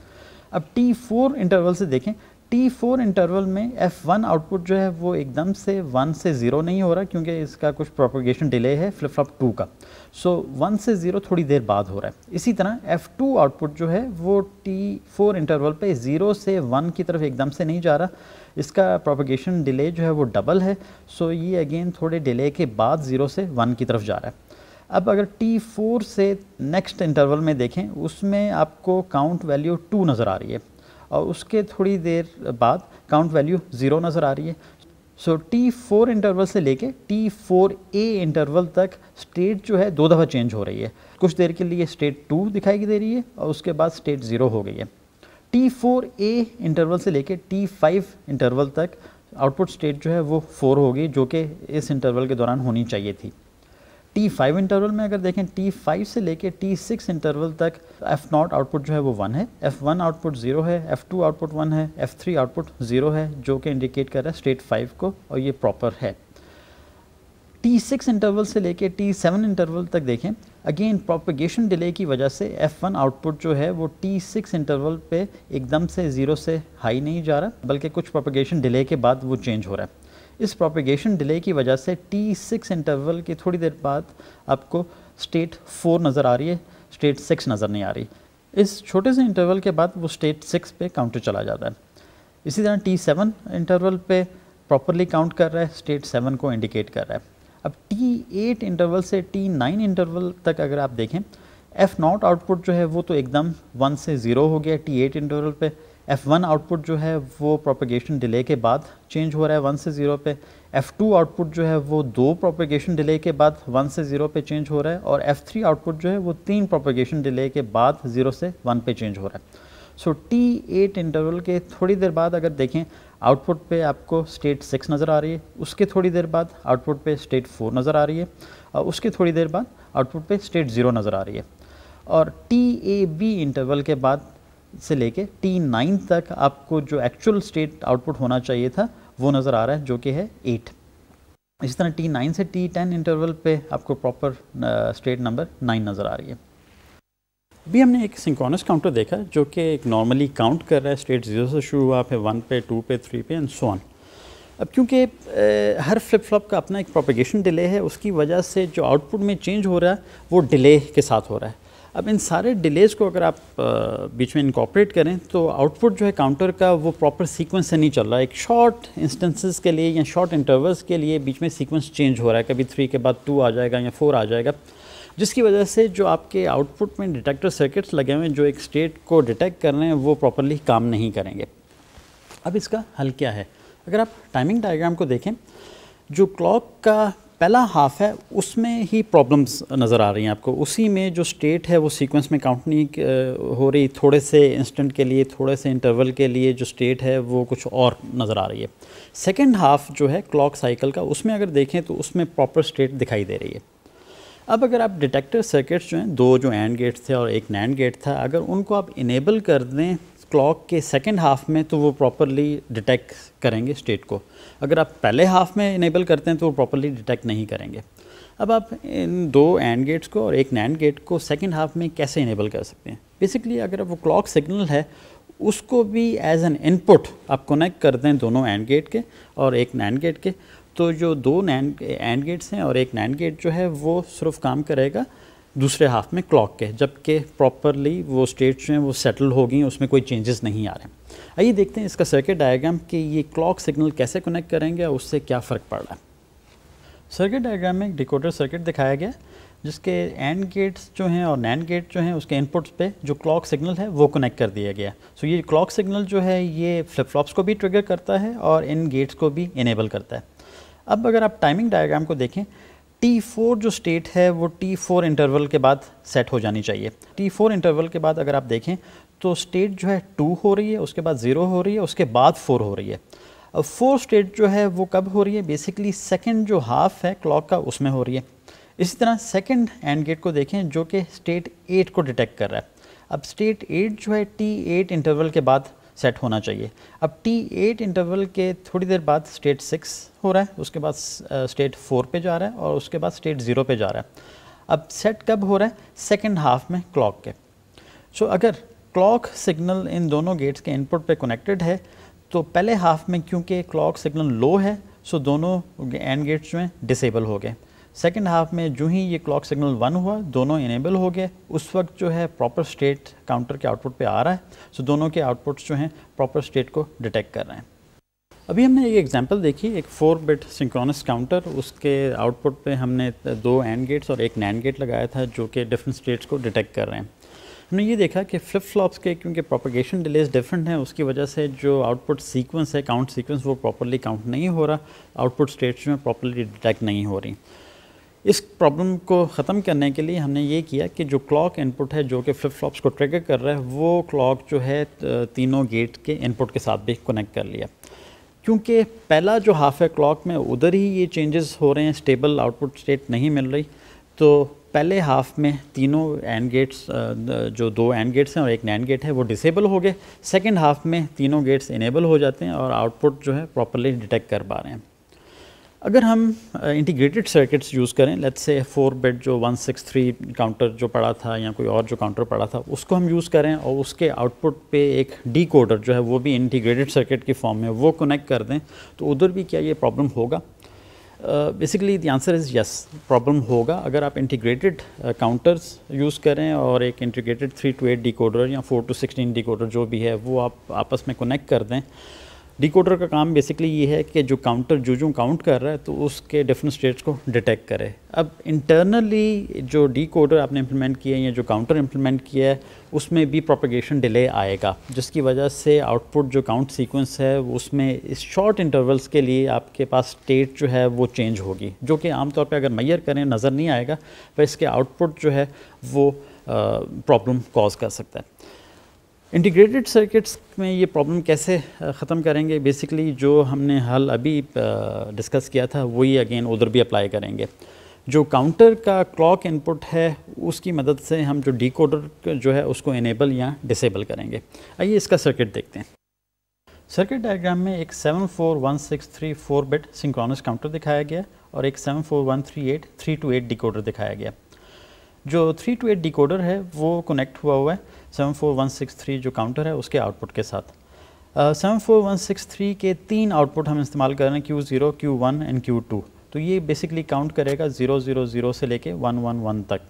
अब टी फोर इंटरवल से देखें टी फोर इंटरवल में एफ़ वन आउटपुट जो है वो एकदम से वन से ज़ीरो नहीं हो रहा क्योंकि इसका कुछ प्रोपोगेशन डिले है फ्लिप फ्लॉप टू का। सो so, वन से ज़ीरो थोड़ी देर बाद हो रहा है। इसी तरह एफ़ टू आउटपुट जो है वो टी फोर इंटरवल पे ज़ीरो से वन की तरफ़ एकदम से नहीं जा रहा। इसका प्रोपोगेशन डिले जो है वो डबल है। सो so, ये अगेन थोड़े डिले के बाद ज़ीरो से वन की तरफ़ जा रहा है। अब अगर T4 से नेक्स्ट इंटरवल में देखें उसमें आपको काउंट वैल्यू टू नज़र आ रही है। और उसके थोड़ी देर बाद काउंट वैल्यू ज़ीरो नज़र आ रही है। सो टी फोर इंटरवल से लेके टी फोर ए इंटरवल तक स्टेट जो है दो दफ़ा चेंज हो रही है। कुछ देर के लिए स्टेट टू दिखाई दे रही है और उसके बाद स्टेट ज़ीरो हो गई है। टी फोर ए इंटरवल से लेके टी फाइव इंटरवल तक आउटपुट स्टेट जो है वो फोर होगी, जो कि इस इंटरवल के दौरान होनी चाहिए थी। टी फाइव इंटरवल में अगर देखें टी फाइव से लेके टी सिक्स इंटरवल तक एफ़ नॉट आउटपुट जो है वो वन है। एफ़ वन आउटपुट ज़ीरो है एफ़ टू आउटपुट वन है एफ़ थ्री आउटपुट ज़ीरो है, जो कि इंडिकेट कर रहा है स्टेट फाइव को, और ये प्रॉपर है। टी सिक्स इंटरवल से लेके टी सेवन इंटरवल तक देखें अगेन प्रोपगेशन डिले की वजह से एफ़ वन आउटपुट जो है वो टी सिक्स इंटरवल पे एकदम से ज़ीरो से हाई नहीं जा रहा, बल्कि कुछ प्रोपगेशन डिले के बाद वो चेंज हो रहा है। इस प्रोपिगेशन डिले की वजह से टी सिक्स इंटरवल की थोड़ी देर बाद आपको स्टेट फोर नज़र आ रही है स्टेट सिक्स नज़र नहीं आ रही। इस छोटे से इंटरवल के बाद वो स्टेट सिक्स पे काउंटर चला जाता है। इसी तरह टी सेवन इंटरवल पे प्रॉपरली काउंट कर रहा है स्टेट सेवन को इंडिकेट कर रहा है। अब टी एट इंटरवल से टी नाइन इंटरवल तक अगर आप देखें एफ़ नॉट आउटपुट जो है वो तो एकदम वन से ज़ीरो हो गया टी एट इंटरवल पे। एफ़ वन आउटपुट जो है वो प्रोपेगेशन डिले के बाद चेंज हो रहा है वन से ज़ीरो पे। एफ़ टू आउटपुट जो है वो दो प्रोपेगेशन डिले के बाद वन से ज़ीरो पे चेंज हो रहा है और एफ़ थ्री आउटपुट जो है वो तीन प्रोपेगेशन डिले के बाद ज़ीरो से वन पे चेंज हो रहा है। सो टी एट इंटरवल के थोड़ी देर बाद अगर देखें आउटपुट पे आपको स्टेट सिक्स नज़र आ रही है, उसके थोड़ी देर बाद आउटपुट पे स्टेट फोर नज़र आ रही है, और उसके थोड़ी देर बाद आउटपुट पे स्टेट ज़ीरो नज़र आ रही है। और टी ए बी इंटरवल के बाद से लेके टी नाइन तक आपको जो एक्चुअल स्टेट आउटपुट होना चाहिए था, वो नज़र आ रहा है, जो कि है एट इसी तरह टी नाइन से टी टेन इंटरवल पे आपको प्रॉपर स्टेट नंबर नाइन नज़र आ रही है। अभी हमने एक सिंक्रोनस काउंटर देखा, जो कि एक नॉर्मली काउंट कर रहा है स्टेट ज़ीरो से शुरू हुआ, फिर वन पे टू पे थ्री पे एंड सो ऑन अब क्योंकि हर फ्लिप फ्लॉप का अपना एक प्रोपेगेशन डिले है, उसकी वजह से जो आउटपुट में चेंज हो रहा है, वो डिले के साथ हो रहा है। अब इन सारे डिलेज़ को अगर आप बीच में इनकॉपरेट करें तो आउटपुट जो है काउंटर का वो प्रॉपर सीक्वेंस से नहीं चल रहा है। एक शॉर्ट इंस्टेंसेस के लिए या शॉर्ट इंटरवल्स के लिए बीच में सीक्वेंस चेंज हो रहा है। कभी थ्री के बाद टू आ जाएगा या फोर आ जाएगा। जिसकी वजह से जो आपके आउटपुट में डिटेक्टर सर्किट्स लगे हुए हैं, जो एक स्टेट को डिटेक्ट कर रहे हैं, वो प्रॉपरली काम नहीं करेंगे। अब इसका हल क्या है? अगर आप टाइमिंग डायग्राम को देखें, जो क्लॉक का पहला हाफ़ है, उसमें ही प्रॉब्लम्स नज़र आ रही हैं आपको। उसी में जो स्टेट है, वो सीक्वेंस में काउंट नहीं हो रही। थोड़े से इंस्टेंट के लिए, थोड़े से इंटरवल के लिए जो स्टेट है, वो कुछ और नज़र आ रही है। सेकेंड हाफ़ जो है क्लॉक साइकिल का, उसमें अगर देखें तो उसमें प्रॉपर स्टेट दिखाई दे रही है। अब अगर आप डिटेक्टर सर्किट्स जो हैं, दो जो एंड गेट्स थे और एक नैंड गेट था, अगर उनको आप इनेबल कर दें क्लॉक के सेकेंड हाफ़ में तो वो प्रॉपरली डिटेक्ट करेंगे स्टेट को। अगर आप पहले हाफ़ में इनेबल करते हैं तो वो प्रॉपरली डिटेक्ट नहीं करेंगे। अब आप इन दो एंड गेट्स को और एक नैंड गेट को सेकेंड हाफ़ में कैसे इनेबल कर सकते हैं? बेसिकली अगर वो क्लॉक सिग्नल है, उसको भी एज एन इनपुट आप कनेक्ट कर दें दोनों एंड गेट के और एक नैंड गेट के तो जो दो नैंड एंड गेट्स हैं और एक नैंड गेट जो है, वो सिर्फ़ काम करेगा। दूसरे हाफ़ में क्लॉक के, जबकि प्रॉपरली वो स्टेट्स हैं वो सेटल हो गई, उसमें कोई चेंजेस नहीं आ रहे आइए देखते हैं इसका सर्किट डायग्राम कि ये क्लॉक सिग्नल कैसे कनेक्ट करेंगे और उससे क्या फ़र्क पड़ रहा है। सर्किट डायग्राम में एक डिकोडर सर्किट दिखाया गया, जिसके एंड गेट्स जो हैं और नैंड गेट जो हैं, उसके इनपुट्स पे जो क्लॉक सिग्नल है, वो कनेक्ट कर दिया गया। सो so ये क्लॉक सिग्नल जो है, ये फ्लिप फ्लॉप्स को भी ट्रिगर करता है और इन गेट्स को भी इनेबल करता है। अब अगर आप टाइमिंग डायग्राम को देखें T4 जो स्टेट है, वो T4 इंटरवल के बाद सेट हो जानी चाहिए। T4 इंटरवल के बाद अगर आप देखें तो स्टेट जो है टू हो रही है, उसके बाद ज़ीरो हो रही है, उसके बाद फोर हो रही है। अब फोर स्टेट जो है, वो कब हो रही है? बेसिकली सेकेंड जो हाफ़ है क्लॉक का, उसमें हो रही है। इसी तरह सेकेंड एंड गेट को देखें, जो कि स्टेट एट को डिटेक्ट कर रहा है। अब स्टेट एट जो है टी एट इंटरवल के बाद सेट होना चाहिए। अब टी एट इंटरवल के थोड़ी देर बाद स्टेट सिक्स हो रहा है, उसके बाद स्टेट फोर पे जा रहा है और उसके बाद स्टेट ज़ीरो पे जा रहा है। अब सेट कब हो रहा है? सेकेंड हाफ़ में क्लॉक के। सो अगर क्लॉक सिग्नल इन दोनों गेट्स के इनपुट पे कनेक्टेड है तो पहले हाफ़ में क्योंकि क्लॉक सिग्नल लो है सो दोनों एंड गेट्स जो हैं डिसेबल हो गए। सेकेंड हाफ़ में जो ही ये क्लॉक सिग्नल वन हुआ, दोनों इनेबल हो गए। उस वक्त जो है प्रॉपर स्टेट काउंटर के आउटपुट पे आ रहा है। सो so दोनों के आउटपुट्स जो हैं प्रॉपर स्टेट को डिटेक्ट कर रहे हैं। अभी हमने एक एग्जांपल देखी, एक फोर बिट सिंक्रोनस काउंटर। उसके आउटपुट पे हमने दो एंड गेट्स और एक नैंड गेट लगाया था, जो कि डिफरेंट स्टेट्स को डिटेक्ट कर रहे हैं। हमने ये देखा कि फ्लिप फ्लॉप्स के, क्योंकि प्रोपगेशन डिलेज डिफरेंट हैं, उसकी वजह से जो आउटपुट सीक्वेंस है काउंट सीक्वेंस वो प्रॉपरली काउंट नहीं हो रहा। आउटपुट स्टेट्स में प्रॉपरली डिटेक्ट नहीं हो रही। इस प्रॉब्लम को ख़त्म करने के लिए हमने ये किया कि जो क्लॉक इनपुट है, जो कि फ्लिप फ्लॉप्स को ट्रिगर कर रहा है, वो क्लॉक जो है तीनों गेट के इनपुट के साथ भी कनेक्ट कर लिया। क्योंकि पहला जो हाफ़ है क्लॉक में, उधर ही ये चेंजेस हो रहे हैं स्टेबल आउटपुट स्टेट नहीं मिल रही। तो पहले हाफ़ में तीनों एंड गेट्स जो दो एंड गेट्स हैं और एक नैंड गेट है, वो डिसेबल हो गए। सेकेंड हाफ़ में तीनों गेट्स इनेबल हो जाते हैं और आउटपुट जो है प्रॉपरली डिटेक्ट कर पा रहे हैं। अगर हम इंटीग्रेटेड सर्किट्स यूज़ करें लेट्स से फोर बेड जो 163 काउंटर जो पड़ा था या कोई और जो काउंटर पड़ा था, उसको हम यूज़ करें और उसके आउटपुट पे एक डी कोडर जो है वो भी इंटीग्रेटेड सर्किट की फॉर्म में वो कनेक्ट कर दें तो उधर भी क्या ये प्रॉब्लम होगा? Basically the answer is yes problem होगा। अगर आप इंटीग्रेटेड काउंटर्स यूज़ करें और एक integrated three to eight decoder या four to sixteen decoder जो भी है, वो आप आपस में कनेक्ट कर दें डिकोडर का काम बेसिकली ये है कि जो काउंटर जो जो काउंट कर रहा है तो उसके डिफरेंट स्टेट्स को डिटेक्ट करे। अब इंटरनली जो डिकोडर आपने इम्प्लीमेंट किया है या जो काउंटर इम्प्लीमेंट किया है, उसमें भी प्रोपगेशन डिले आएगा, जिसकी वजह से आउटपुट जो काउंट सीक्वेंस है, उसमें इस शॉर्ट इंटरवल्स के लिए आपके पास स्टेट जो है, वो चेंज होगी, जो कि आमतौर पर अगर मैयर करें, नज़र नहीं आएगा, पर इसके आउटपुट जो है, वो प्रॉब्लम कॉज कर सकता है। इंटीग्रेटेड सर्किट्स में ये प्रॉब्लम कैसे ख़त्म करेंगे? बेसिकली जो हमने हल अभी डिस्कस किया था, वही अगेन उधर भी अप्लाई करेंगे। जो काउंटर का क्लॉक इनपुट है, उसकी मदद से हम जो डिकोडर जो है, उसको इनेबल या डिसेबल करेंगे। आइए इसका सर्किट देखते हैं। सर्किट डायग्राम में एक 74163 बिट सिंक्रोनस काउंटर दिखाया गया और एक 74138 3 टू 8 डिकोडर दिखाया गया। जो 3 टू 8 डिकोडर है, वो कनेक्ट हुआ हुआ है। Seven four one six three जो काउंटर है, उसके आउटपुट के साथ। Seven four one six three के तीन आउटपुट हम इस्तेमाल कर रहे हैं Q zero Q one and Q two तो ये बेसिकली काउंट करेगा ज़ीरो ज़ीरो ज़ीरो से लेके वन वन वन तक।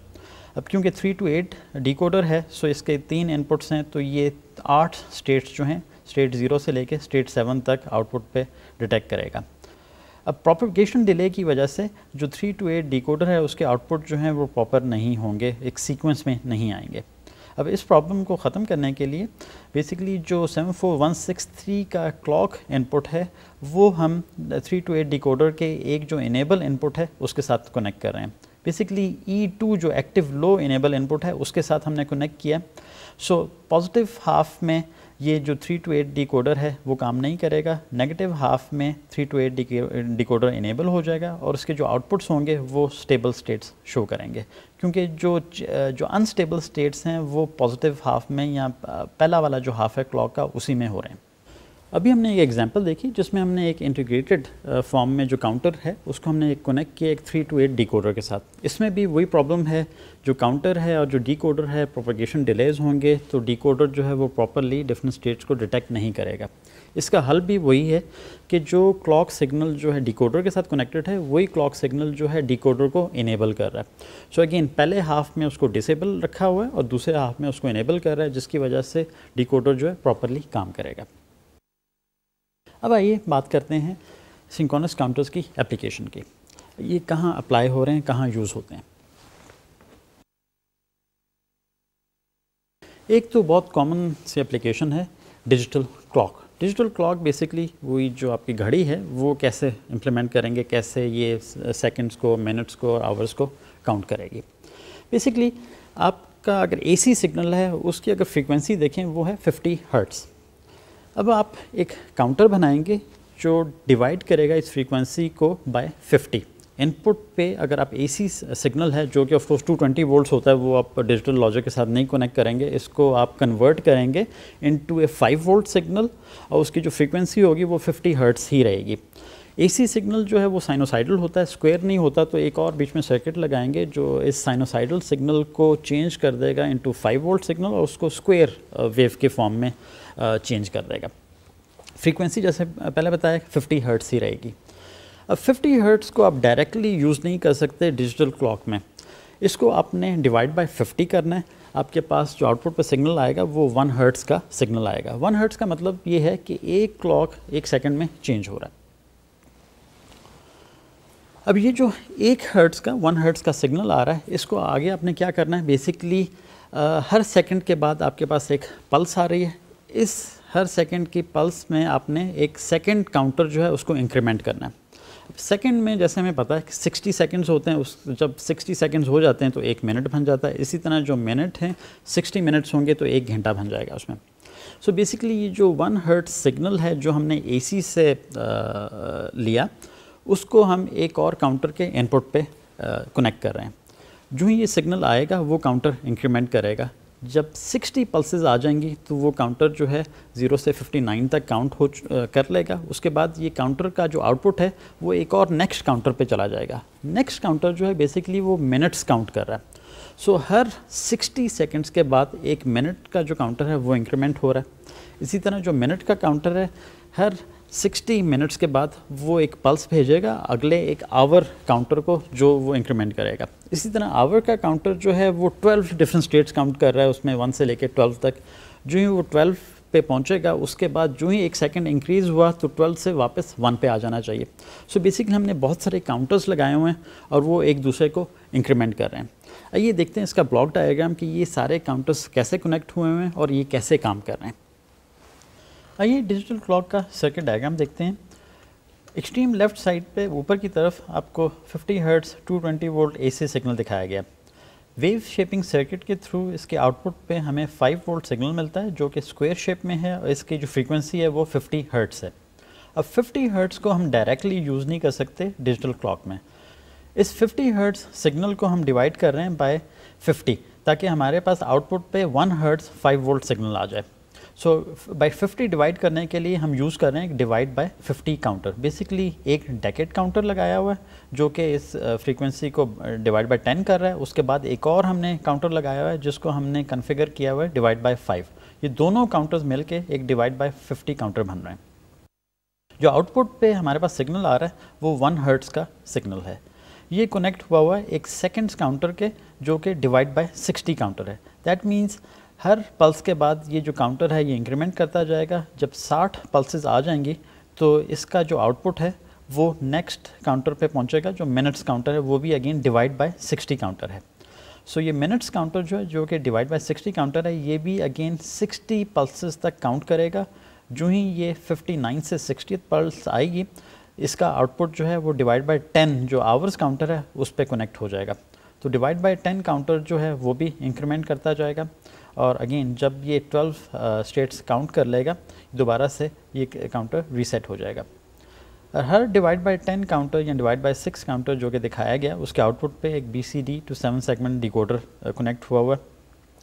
अब क्योंकि थ्री टू एट डिकोडर है सो इसके तीन इनपुट्स हैं तो ये आठ स्टेट्स जो हैं स्टेट ज़ीरो से लेके स्टेट सेवन तक आउटपुट पे डिटेक्ट करेगा। अब प्रोपगेशन डिले की वजह से जो थ्री टू एट डिकोडर है, उसके आउटपुट जो हैं, वो प्रॉपर नहीं होंगे, एक सीक्वेंस में नहीं आएँगे। अब इस प्रॉब्लम को ख़त्म करने के लिए बेसिकली जो 74163 का क्लॉक इनपुट है, वो हम थ्री टू एट डिकोडर के एक जो इनेबल इनपुट है, उसके साथ कनेक्ट कर रहे हैं। बेसिकली ई टू जो एक्टिव लो इनेबल इनपुट है, उसके साथ हमने कनेक्ट किया। सो पॉजिटिव हाफ़ में ये जो थ्री टू एट डिकोडर है, वो काम नहीं करेगा। नेगेटिव हाफ़ में three to eight decoder enable हो जाएगा और उसके जो आउटपुट्स होंगे, वो स्टेबल स्टेट्स शो करेंगे। क्योंकि जो जो अनस्टेबल स्टेट्स हैं, वो पॉजिटिव हाफ़ में या, पहला वाला जो हाफ़ है क्लॉक का, उसी में हो रहे हैं। अभी हमने एक एग्जांपल देखी जिसमें हमने एक इंटीग्रेटेड फॉर्म में जो काउंटर है, उसको हमने एक कनेक्ट किया एक थ्री टू एट डिकोडर के साथ। इसमें भी वही प्रॉब्लम है, जो काउंटर है और जो डिकोडर है प्रोपगेशन डिलेज होंगे तो डिकोडर जो है वो प्रॉपरली डिफरेंट स्टेट्स को डिटेक्ट नहीं करेगा। इसका हल भी वही है कि जो क्लॉक सिग्नल जो है डिकोडर के साथ कनेक्टेड है, वही क्लॉक सिग्नल जो है डिकोडर को इनेबल कर रहा है। सो so अगेन पहले हाफ़ में उसको डिसेबल रखा हुआ है और दूसरे हाफ़ में उसको इनेबल कर रहा है, जिसकी वजह से डिकोडर जो है प्रॉपरली काम करेगा। अब आइए बात करते हैं सिंक्रोनस काउंटर्स की एप्लीकेशन की। ये कहाँ अप्लाई हो रहे हैं, कहाँ यूज़ होते हैं? एक तो बहुत कॉमन सी एप्लीकेशन है digital clock digital clock basically वही जो आपकी घड़ी है, वो कैसे इम्प्लीमेंट करेंगे, कैसे ये सेकंड्स को मिनट्स को और आवर्स को काउंट करेगी। बेसिकली आपका अगर एसी सिग्नल है, उसकी अगर फ्रीक्वेंसी देखें, वो है 50 हर्ट्ज़ अब आप एक काउंटर बनाएँगे जो डिवाइड करेगा इस फ्रीक्वेंसी को बाय 50 इनपुट पे अगर आप एसी सिग्नल है, जो कि ऑफकोर्स 220 वोल्ट्स होता है, वो आप डिजिटल लॉजिक के साथ नहीं कनेक्ट करेंगे. इसको आप कन्वर्ट करेंगे इनटू ए 5 वोल्ट सिग्नल और उसकी जो फ्रीक्वेंसी होगी वो 50 हर्ट्स ही रहेगी. एसी सिग्नल जो है वो साइनोसाइडल होता है स्क्वायर नहीं होता तो एक और बीच में सर्किट लगाएँगे जो इस साइनोसाइडल सिग्नल को चेंज कर देगा इनटू 5 वोल्ट सिग्नल और उसको स्क्वायर वेव के फॉर्म में. चेंज कर देगा। फ्रीक्वेंसी जैसे पहले बताया 50 हर्ट्स ही रहेगी। अब 50 हर्ट्स को आप डायरेक्टली यूज़ नहीं कर सकते डिजिटल क्लॉक में। इसको आपने डिवाइड बाय 50 करना है। आपके पास जो आउटपुट पर सिग्नल आएगा, वो वन हर्ट्स का सिग्नल आएगा। वन हर्ट्स का मतलब ये है कि एक क्लॉक एक सेकंड में चेंज हो रहा है। अब ये जो एक हर्ट्स का वन हर्ट्स का सिग्नल आ रहा है, इसको आगे आपने क्या करना है? बेसिकली हर सेकंड के बाद आपके पास एक पल्स आ रही है। इस हर सेकंड की पल्स में आपने एक सेकंड काउंटर जो है उसको इंक्रीमेंट करना है। सेकंड में जैसे हमें पता है कि 60 सेकंड्स होते हैं उस जब 60 सेकंड्स हो जाते हैं तो एक मिनट बन जाता है। इसी तरह जो मिनट हैं 60 मिनट्स होंगे तो एक घंटा बन जाएगा उसमें। सो so बेसिकली ये जो वन हर्ट सिग्नल है जो हमने एसी से आ, लिया उसको हम एक और काउंटर के इनपुट पे कनेक्ट कर रहे हैं। जो ही ये सिग्नल आएगा वो काउंटर इंक्रीमेंट करेगा। जब 60 पल्सेस आ जाएँगी तो वो काउंटर जो है ज़ीरो से 59 तक काउंट हो कर लेगा। उसके बाद ये काउंटर का जो आउटपुट है वो एक और नेक्स्ट काउंटर पे चला जाएगा। नेक्स्ट काउंटर जो है बेसिकली वो मिनट्स काउंट कर रहा है। सो so, हर 60 सेकंड्स के बाद एक मिनट का जो काउंटर है वो इंक्रीमेंट हो रहा है। इसी तरह जो मिनट का काउंटर है हर 60 मिनट्स के बाद वो एक पल्स भेजेगा, अगले एक आवर काउंटर को जो वो इंक्रीमेंट करेगा। इसी तरह आवर का काउंटर जो है, वो 12 डिफरेंट स्टेट्स काउंट कर रहा है, उसमें वन से लेकर 12 तक। जो ही वो 12 पे पहुंचेगा, उसके बाद जो ही एक सेकंड इंक्रीज़ हुआ तो 12 से वापस वन पे आ जाना चाहिए। सो so बेसिकली हमने बहुत सारे काउंटर्स लगाए हुए हैं और वो एक दूसरे को इंक्रीमेंट कर रहे हैं। आइए देखते हैं इसका ब्लॉक डायग्राम कि ये सारे काउंटर्स कैसे कनेक्ट हुए हुए हैं और ये कैसे काम कर रहे हैं। आइए डिजिटल क्लॉक का सर्किट डायग्राम देखते हैं। एक्सट्रीम लेफ़्ट साइड पे ऊपर की तरफ़ आपको 50 हर्ट्स 220 वोल्ट एसी सिग्नल दिखाया गया। वेव शेपिंग सर्किट के थ्रू इसके आउटपुट पे हमें 5 वोल्ट सिग्नल मिलता है, जो कि स्क्वायर शेप में है और इसकी जो फ्रीक्वेंसी है वो 50 हर्ट्स है। अब 50 हर्ट्स को हम डायरेक्टली यूज़ नहीं कर सकते डिजिटल क्लॉक में। इस 50 हर्ट्स सिग्नल को हम डिवाइड कर रहे हैं बाय 50 ताकि हमारे पास आउटपुट पे 1 हर्ट्स 5 वोल्ट सिग्नल आ जाए। सो बाई 50 डिवाइड करने के लिए हम यूज़ कर रहे हैं डिवाइड बाय 50 काउंटर बेसिकली एक डेकेट काउंटर लगाया हुआ है, जो कि इस फ्रीक्वेंसी को डिवाइड बाय 10 कर रहा है। उसके बाद एक और हमने काउंटर लगाया हुआ है, जिसको हमने कन्फिगर किया हुआ है डिवाइड बाय 5 ये दोनों काउंटर्स मिलके एक डिवाइड बाय 50 काउंटर बन रहे हैं। जो आउटपुट पे हमारे पास सिग्नल आ रहा है, वो वन हर्ट्स का सिग्नल है। ये कनेक्ट हुआ हुआ है एक सेकेंड्स काउंटर के, जो कि डिवाइड बाय 60 काउंटर है। दैट मीन्स हर पल्स के बाद ये जो काउंटर है ये इंक्रीमेंट करता जाएगा। जब 60 पल्सेस आ जाएँगी तो इसका जो आउटपुट है वो नेक्स्ट काउंटर पे पहुंचेगा जो मिनट्स काउंटर है वो भी अगेन डिवाइड बाय 60 काउंटर है। सो so, ये मिनट्स काउंटर जो है जो कि डिवाइड बाय 60 काउंटर है ये भी अगेन 60 पल्सेस तक काउंट करेगा। जो ही ये 59 से 60 पल्स आएगी इसका आउटपुट जो है वो डिवाइड बाय 10 जो आवर्स काउंटर है उस पर कनेक्ट हो जाएगा। तो डिवाइड बाय 10 काउंटर जो है वो भी इंक्रीमेंट करता जाएगा। और अगेन जब ये 12 स्टेट्स काउंट कर लेगा दोबारा से ये काउंटर रीसेट हो जाएगा। और हर डिवाइड बाय 10 काउंटर या डिवाइड बाय 6 काउंटर जो कि दिखाया गया उसके आउटपुट पे एक B C D to seven segment decoder connect हुआ हुआ है।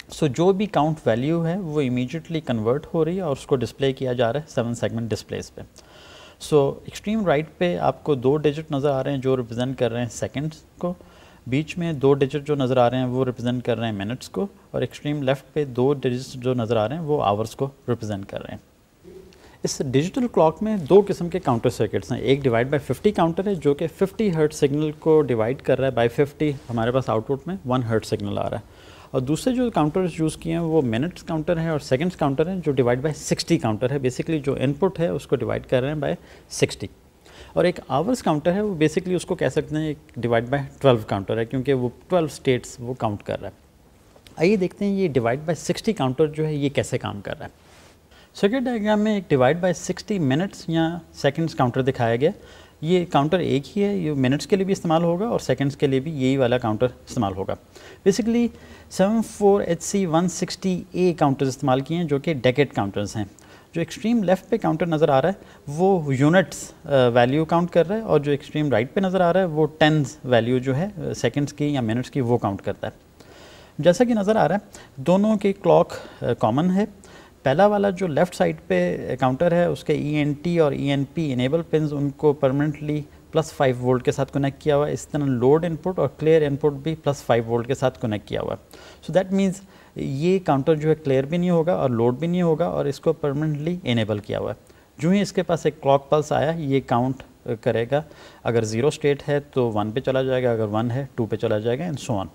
सो so, जो भी काउंट वैल्यू है वो इमीजिएटली कन्वर्ट हो रही है और उसको डिस्प्ले किया जा रहा है सेवन सेगमेंट डिस्प्लेस पे। सो एक्सट्रीम राइट पे आपको दो डिजिट नज़र आ रहे हैं जो रिप्रेजेंट कर रहे हैं सेकेंड्स को। बीच में दो डिजिट जो नज़र आ रहे हैं, वो रिप्रेजेंट कर रहे हैं मिनट्स को, और एक्सट्रीम लेफ़्ट पे दो डिजिट जो नज़र आ रहे हैं, वो आवर्स को रिप्रेजेंट कर रहे हैं। इस डिजिटल क्लॉक में दो किस्म के काउंटर सर्किट्स हैं। एक डिवाइड बाय 50 काउंटर है, जो कि 50 हर्ट सिग्नल को डिवाइड कर रहा है। बाय 50 हमारे पास आउटपुट में वन हर्ट सिग्नल आ रहा है। और दूसरे जो काउंटर्स यूज़ किए हैं, वो मिनट्स काउंटर हैं और सेकंड्स काउंटर हैं, जो डिवाइड बाय 60 काउंटर है। बेसिकली जो इनपुट है, उसको डिवाइड कर रहे हैं बाय 60 और एक आवर्स काउंटर है, वो बेसिकली उसको कह सकते हैं एक डिवाइड बाय 12 काउंटर है, क्योंकि वो 12 स्टेट्स वो काउंट कर रहा है। आइए देखते हैं ये डिवाइड बाय 60 काउंटर जो है, ये कैसे काम कर रहा है। सर्किट डायग्राम में एक डिवाइड बाय 60 मिनट्स या सेकंड्स काउंटर दिखाया गया। ये काउंटर एक ही है, ये मिनट्स के लिए भी इस्तेमाल होगा और सेकंड्स के लिए भी यही वाला काउंटर इस्तेमाल होगा। Basically seven four H C one sixty A counters इस्तेमाल किए हैं, जो कि डेकेट काउंटर्स हैं। जो एक्सट्रीम लेफ़्ट पे काउंटर नज़र आ रहा है, वो यूनिट्स वैल्यू काउंट कर रहा है और जो एक्सट्रीम राइट right पे नज़र आ रहा है, वो टेंस वैल्यू जो है सेकंड्स की या मिनट्स की वो काउंट करता है। जैसा कि नज़र आ रहा है, दोनों के क्लॉक कॉमन है। पहला वाला जो लेफ़्ट साइड पे काउंटर है, उसके ई एन टी और E N P enable pin उनको परमानेंटली प्लस फाइव वोल्ट के साथ कनेक्ट किया हुआ है। इस तरह लोड इनपुट और क्लियर इनपुट भी प्लस फाइव वोल्ट के साथ कनेक्ट किया हुआ है। सो दैट मीन्स ये काउंटर जो है क्लियर भी नहीं होगा और लोड भी नहीं होगा और इसको परमानेंटली इनेबल किया हुआ है। जो ही इसके पास एक क्लॉक पल्स आया, ये काउंट करेगा। अगर ज़ीरो स्टेट है तो वन पे चला जाएगा, अगर वन है टू पे चला जाएगा एंड सो ऑन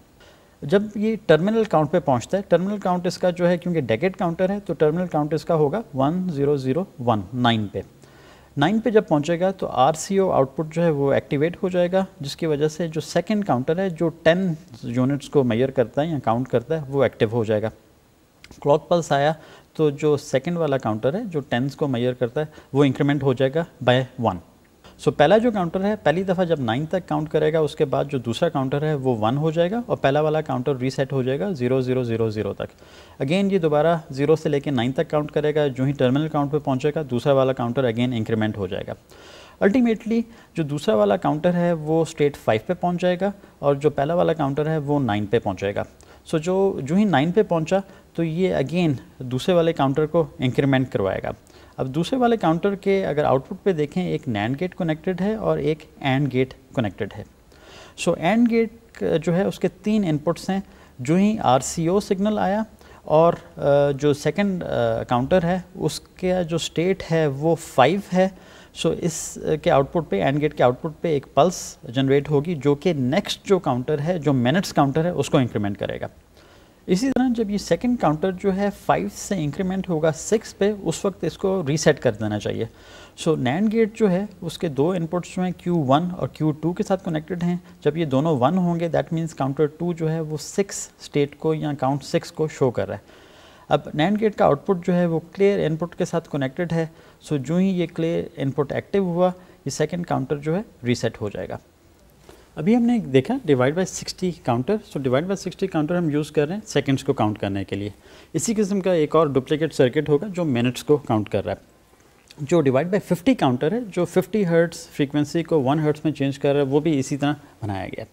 जब ये टर्मिनल काउंट पे पहुँचता है टर्मिनल काउंट इसका जो है, क्योंकि डेकेट काउंटर है तो टर्मिनल काउंट इसका होगा one zero zero one nine पे। नाइन पे जब पहुंचेगा तो आरसीओ आउटपुट जो है वो एक्टिवेट हो जाएगा, जिसकी वजह से जो सेकेंड काउंटर है, जो टेन यूनिट्स को मैयर करता है या काउंट करता है, वो एक्टिव हो जाएगा। क्लॉक पल्स आया तो जो सेकेंड वाला काउंटर है, जो टेंस को मैयर करता है, वो इंक्रीमेंट हो जाएगा बाय वन सो पहला जो काउंटर है पहली दफ़ा जब नाइन तक काउंट करेगा उसके बाद जो दूसरा काउंटर है वो वन हो जाएगा और पहला वाला काउंटर रीसेट हो जाएगा ज़ीरो ज़ीरो ज़ीरो ज़ीरो तक। अगेन ये दोबारा ज़ीरो से लेकर नाइन तक काउंट करेगा जो ही टर्मिनल काउंट पर पहुंचेगा दूसरा वाला काउंटर अगेन इंक्रीमेंट हो जाएगा। अल्टीमेटली जो दूसरा वाला काउंटर है वो स्टेट फाइव पे पहुँच जाएगा और जो पहला वाला काउंटर है वो नाइन पे पहुंचेगा। सो so, जो जो ही नाइन पे पहुँचा तो ये अगेन दूसरे वाले काउंटर को इंक्रीमेंट करवाएगा। अब दूसरे वाले काउंटर के अगर आउटपुट पे देखें एक नैंड गेट कनेक्टेड है और एक एंड गेट कनेक्टेड है। सो एंड गेट जो है उसके तीन इनपुट्स हैं। जो ही RCO सिग्नल आया और जो सेकंड काउंटर है उसका जो स्टेट है वो फाइव है। सो so, इस के आउटपुट पे एंड गेट के आउटपुट पे एक पल्स जनरेट होगी जो कि नेक्स्ट जो काउंटर है जो मिनट्स काउंटर है उसको इंक्रीमेंट करेगा। इसी तरह जब ये सेकंड काउंटर जो है फाइव से इंक्रीमेंट होगा सिक्स पे, उस वक्त इसको रीसेट कर देना चाहिए। सो नैंड गेट जो है, उसके दो इनपुट्स जो हैं क्यू वन और क्यू टू के साथ कनेक्टेड हैं। जब ये दोनों वन होंगे दैट मीन्स काउंटर टू जो है, वो सिक्स स्टेट को या काउंट सिक्स को शो कर रहा है। अब नैंड गेट का आउटपुट जो है, वो क्लियर इनपुट के साथ कनेक्टेड है। सो जो ही ये क्लियर इनपुट एक्टिव हुआ, ये सेकेंड काउंटर जो है रीसेट हो जाएगा। अभी हमने देखा divide by 60 counter so divide by 60 counter हम यूज़ कर रहे हैं सेकंड्स को काउंट करने के लिए। इसी किस्म का एक और डुप्लीकेट सर्किट होगा जो मिनट्स को काउंट कर रहा है। जो डिवाइड बाय 50 काउंटर है, जो 50 हर्ट्स फ्रीक्वेंसी को 1 हर्ट्स में चेंज कर रहा है, वो भी इसी तरह बनाया गया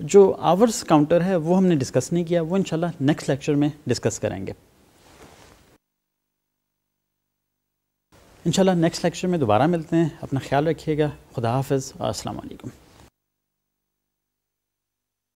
जो आवर्स काउंटर है, वो हमने डिस्कस नहीं किया, वो इंशाल्लाह नेक्स्ट लेक्चर में डिस्कस करेंगे। इंशाल्लाह नेक्स्ट लेक्चर में दोबारा मिलते हैं। अपना ख्याल रखिएगा। खुदा हाफ़ वालेकुम।